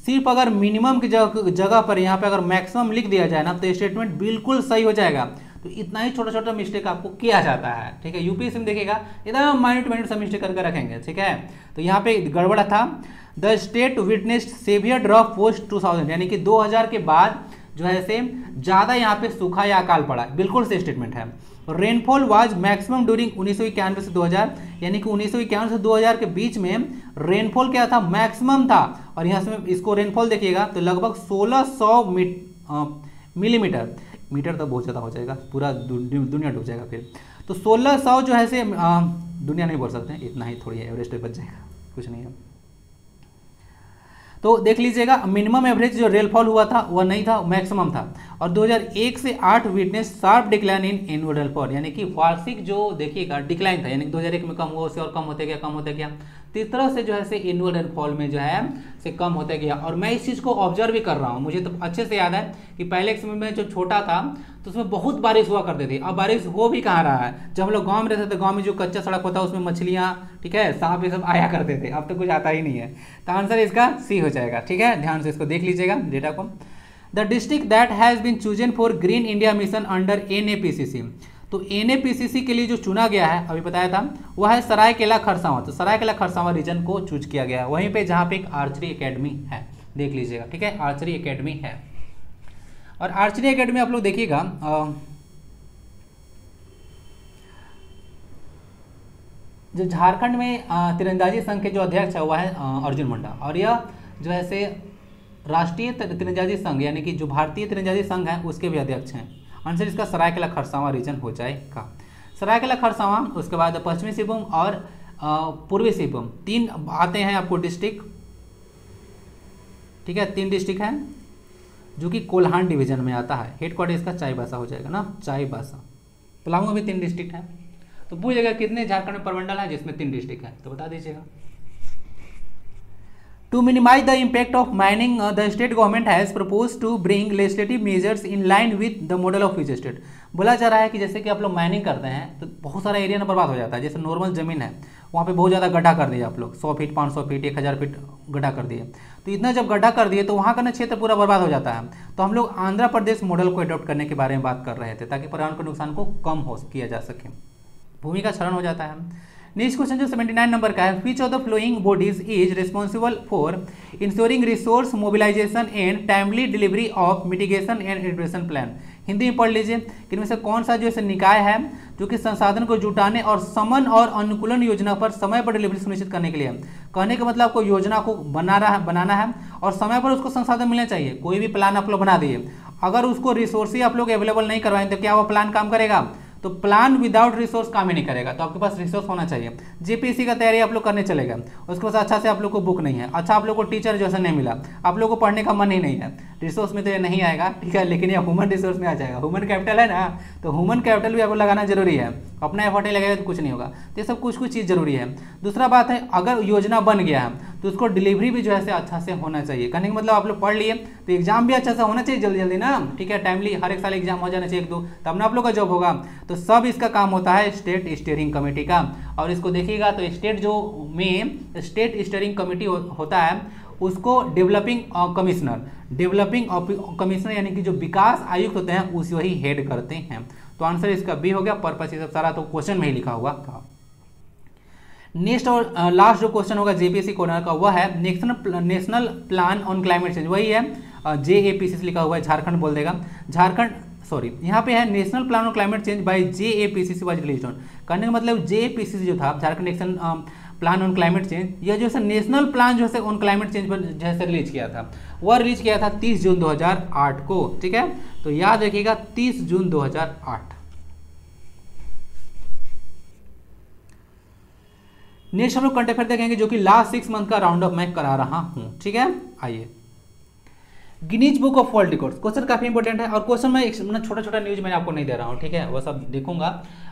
सिर्फ़ अगर मिनिमम की जगह पर, यहाँ पे अगर मैक्सिमम लिख दिया जाए ना तो स्टेटमेंट बिल्कुल सही हो जाएगा। तो इतना ही छोटा छोटा मिस्टेक आपको किया जाता है। ठीक है? यूपीएससी में देखिएगा एकदम माइनट माइनट सा मिस्टेक करके रखेंगे, ठीक है? तो यहाँ पे गड़बड़ा था। The state witness severe drop post two यानी कि 2000 के बाद जो है से ज़्यादा यहाँ पे सूखा या अकाल पड़ा। बिल्कुल से स्टेटमेंट है। रेनफॉल वाज मैक्सिमम ड्यूरिंग उन्नीस सौ इक्यानवे से 2000 यानी कि उन्नीस से 2000 के बीच में रेनफॉल क्या था? मैक्सिमम था। और यहाँ से इसको रेनफॉल देखिएगा तो लगभग 1600 मिलीमीटर मीटर तो बहुत ज़्यादा हो जाएगा, पूरा दुनिया डूब जाएगा फिर। तो सोलह सौ जो है से दुनिया नहीं बोल सकते, इतना ही थोड़ी एवरेस्ट पर बच जाएगा, कुछ नहीं है। तो देख लीजिएगा मिनिमम एवरेज जो रेलफॉल हुआ था, वह नहीं था मैक्सिमम था। और 2001 से 8 witness sharp decline in annual rainfall यानी कि वार्षिक जो देखिएगा डिक्लाइन था, यानी कि 2001 में कम हुआ, उससे और कम होते गया, कम होते गया। तो इस तरह से जो है, से एनुअल रेनफॉल में जो है, से कम होते गया। और मैं इस चीज़ को ऑब्ज़र्व भी कर रहा हूँ। मुझे तो अच्छे से याद है कि पहले समय में जो छोटा था तो उसमें बहुत बारिश हुआ करती थी। अब बारिश हो भी कहाँ रहा है? जब हम लोग गाँव में रहते थे, गाँव में जो कच्चा सड़क होता है, उसमें मछलियाँ, ठीक है, सांप ये सब आया करते थे। अब तो कुछ आता ही नहीं है। तो आंसर इसका सी हो जाएगा, ठीक है? ध्यान से इसको देख लीजिएगा डेटा को। The district that has been chosen for green India mission under N A P C C तो एन ए पी सी सी के लिए जो चुना गया है, अभी बताया था, वह है सरायकेला खरसावा। तो सरायकेला खरसावा रीजन को चूज़ किया गया है। वहीं पे जहाँ पे एक आर्चरी एकेडमी है। देख लीजिएगा, ठीक है? आर्चरी एकेडमी है। और आर्चरी एकेडमी आप लोग देखिएगा जो झारखंड में तिरंदाजी संघ के जो अध्यक्ष है वह है अर्जुन मुंडा। और यह जो है से राष्ट्रीय तीरंदाजी संघ, यानी कि जो भारतीय तीरंदाजी संघ है, उसके भी अध्यक्ष हैं। आंसर इसका सरायकेला खरसावां रीजन हो जाएगा। सरायकेला खरसावां, उसके बाद पश्चिमी सिंहभूम और पूर्वी सिंहभूम। तीन आते हैं आपको डिस्ट्रिक्ट ठीक है, तीन डिस्ट्रिक्ट हैं। जो कि कोल्हान डिवीज़न में आता है। हेडक्वार्टर इसका चाईबासा हो जाएगा ना? चाईबासा पलामू में भी तीन डिस्ट्रिक्ट है। तो पूछेगा कितने झारखंड में प्रमंडल है, जिसमें तीन डिस्ट्रिक्ट है? तो बता दीजिएगा। To minimize the impact of mining the state government has propose to bring legislative measures in line with the model of which state बोला जा रहा है कि जैसे कि आप लोग माइनिंग करते हैं तो बहुत सारा एरिया ना बर्बाद हो जाता है। जैसे नॉर्मल ज़मीन है, वहाँ पे बहुत ज़्यादा गड्ढा कर दिया आप लोग। सौ फीट पाँच सौ फीट एक हज़ार फीट गड्ढा कर दिए। तो इतना जब गड्ढा कर दिए तो वहाँ का ना क्षेत्र पूरा बर्बाद हो जाता है। तो हम लोग आंध्र प्रदेश मॉडल को अडॉप्ट करने के बारे में बात कर रहे थे, ताकि पर्यावरण के नुकसान को कम हो, किया जा सके। भूमि का क्षरण हो जाता है। नेक्स्ट क्वेश्चन जो 79 नंबर का है which of the following bodies is responsible for ensuring resource mobilization and timely delivery of mitigation and adaptation plan Hindi में पढ़ लीजिए कि इनमें से कौन सा जो ऐसे निकाय है, जो कि संसाधन को जुटाने और समन और अनुकूलन योजना पर समय पर डिलीवरी सुनिश्चित करने के लिए। कहने का मतलब आपको योजना को बना रहा है, बनाना है और समय पर उसको संसाधन मिलना चाहिए। कोई भी प्लान आप लोग बना दिए अगर उसको रिसोर्स ही आप लोग अवेलेबल नहीं करवाएँ तो क्या वो प्लान काम करेगा? तो प्लान विदाउट रिसोर्स काम ही नहीं करेगा। तो आपके पास रिसोर्स होना चाहिए। जेपीएससी का तैयारी आप लोग करने चलेगा उसके पास अच्छा से आप लोग को बुक नहीं है। अच्छा आप लोग को टीचर जैसा नहीं मिला। आप लोग को पढ़ने का मन ही नहीं है। रिसोर्स में तो ये नहीं आएगा, ठीक है? लेकिन ये ह्यूमन रिसोर्स में आ जाएगा। ह्यूमन कैपिटल है ना तो ह्यूमन कैपिटल भी आपको लगाना ज़रूरी है। अपना एफर्ट ही लगेगा तो कुछ नहीं होगा। तो ये सब कुछ कुछ चीज़ ज़रूरी है। दूसरा बात है, अगर योजना बन गया है तो उसको डिलीवरी भी जो है अच्छा से होना चाहिए। कहने का मतलब आप लोग पढ़ लिए तो एग्ज़ाम भी अच्छा से होना चाहिए जल्दी जल्दी ना? ठीक है टाइमली हर एक साल एग्ज़ाम हो जाना चाहिए एक दो, तब ना आप लोग का जॉब होगा। तो सब इसका काम होता है स्टेट स्टेयरिंग कमेटी का। और इसको देखिएगा तो स्टेट जो में स्टेट स्टेयरिंग कमेटी होता है उसको डेवलपिंग कमिश्नर डेवलपिंग कमिश्नर यानी कि जो विकास आयुक्त होते हैं, उसी वही हेड करते हैं। तो आंसर इसका बी हो गया पर्पस ये सब सारा तो क्वेश्चन में ही लिखा हुआ था। नेक्स्ट और लास्ट जो क्वेश्चन होगा जेपीएससी कॉर्नर का, वह है national national plan on climate change वही है जे ए पी सी लिखा हुआ है, झारखंड बोल देगा। झारखंड सॉरी यहाँ पे है national plan on climate change by J A P C C was release on कहने का मतलब जे ए पी सी सी जो था, Jharkhand national plan on climate change यह जो है नेशनल प्लान जो है ऑन क्लाइमेट चेंज पर जैसे रिलीज़ किया था, वह रिलीज़ किया था 30 जून 2008 को, ठीक है? तो याद रखिएगा 30 जून 2008 नेक्स्ट हम लोग कंटेक्ट अफेयर देखेंगे, जो कि लास्ट सिक्स मंथ का राउंड अप मैं करा रहा हूँ, ठीक है? आइए। Guinness book of world records question काफ़ी इंपॉर्टेंट है, और क्वेश्चन में छोटा छोटा न्यूज़ मैंने आपको नहीं दे रहा हूँ, ठीक है? वह सब देखूँगा।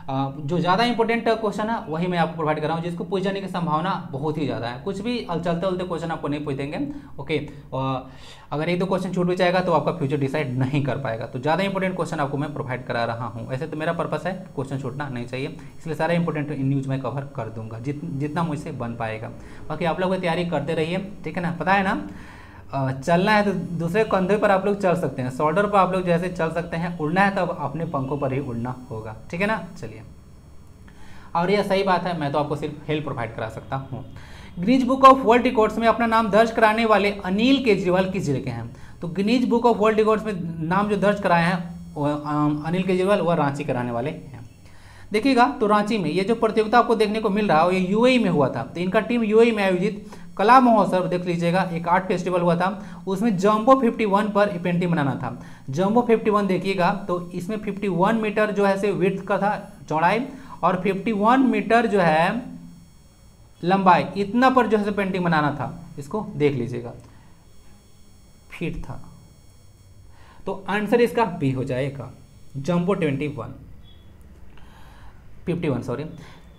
जो ज़्यादा इंपॉर्टेंट क्वेश्चन है वही मैं आपको प्रोवाइड कर रहा हूँ जिसको पूछ जाने की संभावना बहुत ही ज़्यादा है। कुछ भी चलते उलते क्वेश्चन आपको नहीं पूछ देंगे ओके और अगर एक दो क्वेश्चन छूट भी जाएगा तो आपका फ्यूचर डिसाइड नहीं कर पाएगा। तो ज़्यादा इंपॉर्टेंट क्वेश्चन आपको मैं प्रोवाइड करा रहा हूँ। ऐसे तो मेरा पर्पस है क्वेश्चन छूटना नहीं चाहिए। इसलिए सारे इंपॉर्टेंट न्यूज़ मैं कवर कर दूँगा जित, जितना मुझसे बन पाएगा। बाकी आप लोग तैयारी करते रहिए ठीक है ना? पता है ना? चलना है तो दूसरे कंधे पर आप लोग चल सकते हैं। शोल्डर पर आप लोग जैसे चल सकते हैं। उड़ना है तो अपने पंखों पर ही उड़ना होगा। ठीक है ना? चलिए। और यह सही बात है, मैं तो आपको सिर्फ़ हेल्प प्रोवाइड करा सकता हूँ। Guinness book of world records में अपना नाम दर्ज कराने वाले अनिल केजरीवाल किस ज़िले के हैं? तो Guinness book of world records में नाम जो दर्ज कराए हैं अनिल केजरीवाल वह रांची कराने वाले हैं। देखिएगा तो रांची में ये जो प्रतियोगिता आपको देखने को मिल रहा है ये यूएई में हुआ था। तो इनका टीम यूएई में आयोजित कला महोत्सव, देख लीजिएगा, एक आर्ट फेस्टिवल हुआ था। उसमें जम्बो 51 पर पेंटिंग बनाना था। जम्बो 51 देखिएगा तो इसमें 51 मीटर जो है से विथ का था चौड़ाई, और 51 मीटर जो है लंबाई, इतना पर जो है पेंटिंग बनाना था। इसको देख लीजिएगा। फीट था। तो आंसर इसका बी हो जाएगा। जम्बो 21 51 सॉरी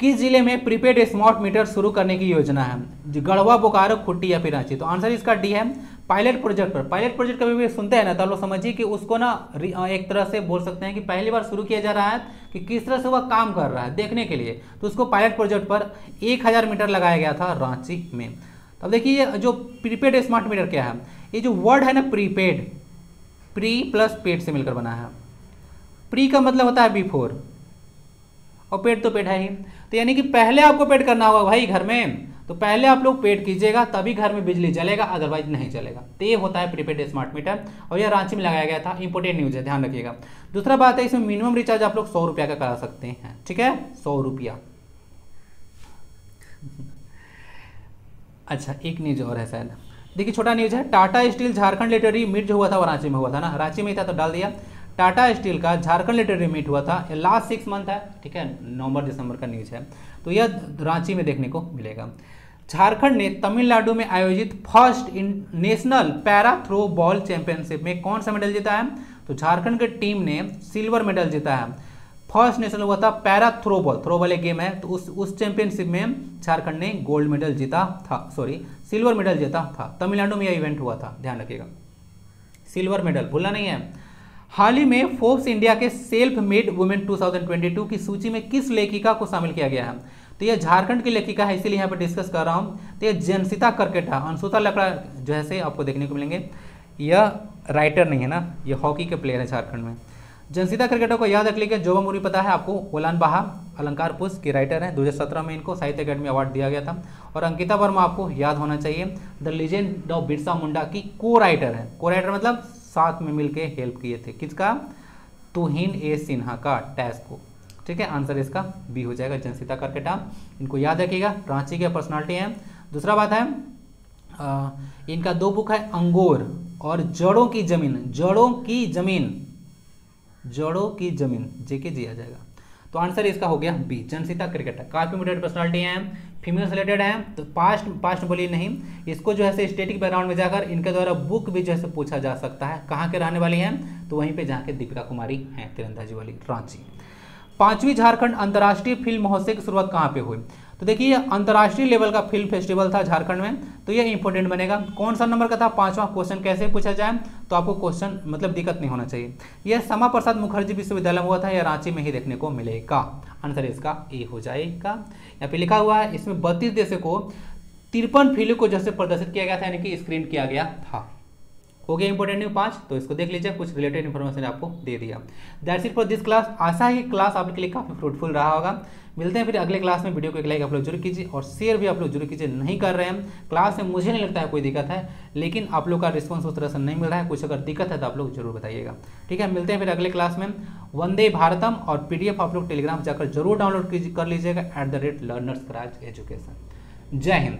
किस ज़िले में प्रीपेड स्मार्ट मीटर शुरू करने की योजना है? गढ़वा, बोकारो खुट्टी या फिर रांची। तो आंसर इसका डी है, पायलट प्रोजेक्ट पर। पायलट प्रोजेक्ट कभी भी सुनते हैं ना तो लोग समझिए कि उसको ना एक तरह से बोल सकते हैं कि पहली बार शुरू किया जा रहा है कि किस तरह से वह काम कर रहा है देखने के लिए। तो उसको पायलट प्रोजेक्ट पर एक हज़ार मीटर लगाया गया था रांची में। तो अब देखिए जो प्रीपेड स्मार्ट मीटर क्या है? ये जो वर्ड है ना, प्रीपेड, प्री प्लस पेड से मिलकर बना है। प्री का मतलब होता है बिफोर। और पेड तो पेड है ही। तो यानी कि पहले आपको पेड करना होगा भाई घर में तो पहले आप लोग पेड कीजिएगा, तभी घर में बिजली चलेगा अदरवाइज़ नहीं चलेगा तो ये होता है प्रीपेड स्मार्ट मीटर और यह रांची में लगाया गया था इंपोर्टेंट न्यूज़ है, ध्यान रखिएगा। दूसरा बात है, इसमें मिनिमम रिचार्ज आप लोग सौ रुपया का करा सकते हैं, ठीक है? सौ रुपया। अच्छा एक न्यूज़ और है शायद। देखिए, छोटा न्यूज़ है Tata steel Jharkhand literary meet जो हुआ था, वो रांची में हुआ था ना? रांची में था तो डाल दिया। टाटा स्टील का झारखंड लिटरेरी मीट हुआ था। लास्ट सिक्स मंथ है, ठीक है? नवंबर, दिसंबर का न्यूज़ है। तो यह रांची में देखने को मिलेगा। झारखंड ने तमिलनाडु में आयोजित first national para throw ball championship में कौन सा मेडल जीता है? तो झारखंड की टीम ने सिल्वर मेडल जीता है। फ़र्स्ट नेशनल हुआ था para throw ball throw ball एक गेम है। तो उस उस चैंपियनशिप में झारखंड ने गोल्ड मेडल जीता था। सॉरी सिल्वर मेडल जीता था। तमिलनाडु में यह इवेंट हुआ था। ध्यान रखिएगा। सिल्वर मेडल भूलना नहीं है। हाल ही में फोर्ब्स इंडिया के सेल्फ मेड वुमेन 2022 की सूची में किस लेखिका को शामिल किया गया है? तो यह झारखंड की लेखिका है, इसीलिए यहाँ पर डिस्कस कर रहा हूँ। तो यह जनसिता करकेटा अंशुता लकड़ा जो है से आपको देखने को मिलेंगे। यह राइटर नहीं है ना, यह हॉकी के प्लेयर है झारखंड में। जनसिता क्रिकेटर को याद रख लीजिए, जोबा मुरी पता है आपको, ओलान बाहा, अलंकार पुष्प की राइटर है। 2017 में इनको साहित्य अकेडमी अवार्ड दिया गया था। और अंकिता वर्मा आपको याद होना चाहिए। The legend of Birsa Munda की को राइटर है। को राइटर मतलब साथ में मिलके हेल्प किए थे। किसका? तुहिन ए सिन्हा का टैस को। ठीक है? आंसर इसका बी हो जाएगा जनसिता करकेटा। इनको याद रखिएगा रांची के पर्सनालिटी है। दूसरा बात है आ, इनका दो बुक है अंगोर और जड़ों की ज़मीन। जड़ों की ज़मीन जड़ों की ज़मीन जेके जी आ जाएगा। तो आंसर इसका हो गया बी जनसिता क्रिकेटर काफ़ी मोटेड पर्सनालिटी हैं फीमेल रिलेटेड हैं तो पास्ट पास्ट बोलिए नहीं। इसको जो है स्टेटिक बैकग्राउंड में जाकर इनके द्वारा बुक भी जो है पूछा जा सकता है। कहाँ के रहने वाली हैं? तो वहीं पे जहाँ के दीपिका कुमारी हैं, तिरंदाजी वाली, रांची। पांचवी झारखंड अंतर्राष्ट्रीय फ़िल्म महोत्सव की शुरुआत कहाँ पे हुई? तो देखिए, अंतर्राष्ट्रीय लेवल का फ़िल्म फेस्टिवल था झारखंड में तो ये इंपॉर्टेंट बनेगा। कौन सा नंबर का था? पांचवा क्वेश्चन कैसे पूछा जाए तो आपको क्वेश्चन मतलब दिक्कत नहीं होना चाहिए। यह श्यामा प्रसाद मुखर्जी विश्वविद्यालय में हुआ था, या रांची में ही देखने को मिलेगा। आंसर इसका ए हो जाएगा। यहाँ पे लिखा हुआ है, इसमें बत्तीस देशों को तिरपन फ़िल्म को जैसे प्रदर्शित किया गया था, यानी कि स्क्रीन किया गया था। हो गया इंपॉर्टेंट न्यू पाँच तो इसको देख लीजिए, कुछ रिलेटेड इन्फॉर्मेशन आपको दे दिया। That's it for this class आशा है कि क्लास आपके लिए काफ़ी फ्रूटफुल रहा होगा। मिलते हैं फिर अगले क्लास में, वीडियो को एक लाइक आप लोग ज़रूर कीजिए और शेयर भी आप लोग ज़रूर कीजिए। नहीं कर रहे हैं क्लास में मुझे नहीं लगता है कोई दिक्कत है, लेकिन आप लोग का रिस्पॉन्स उस तरह से नहीं मिल रहा है, कुछ अगर दिक्कत है तो आप लोग ज़रूर बताइएगा। ठीक है, मिलते हैं फिर अगले क्लास में। वंदे भारतम और पीडीएफ आप लोग टेलीग्राम जाकर ज़रूर डाउनलोड कर लीजिएगा at the rate learners education जय हिंद।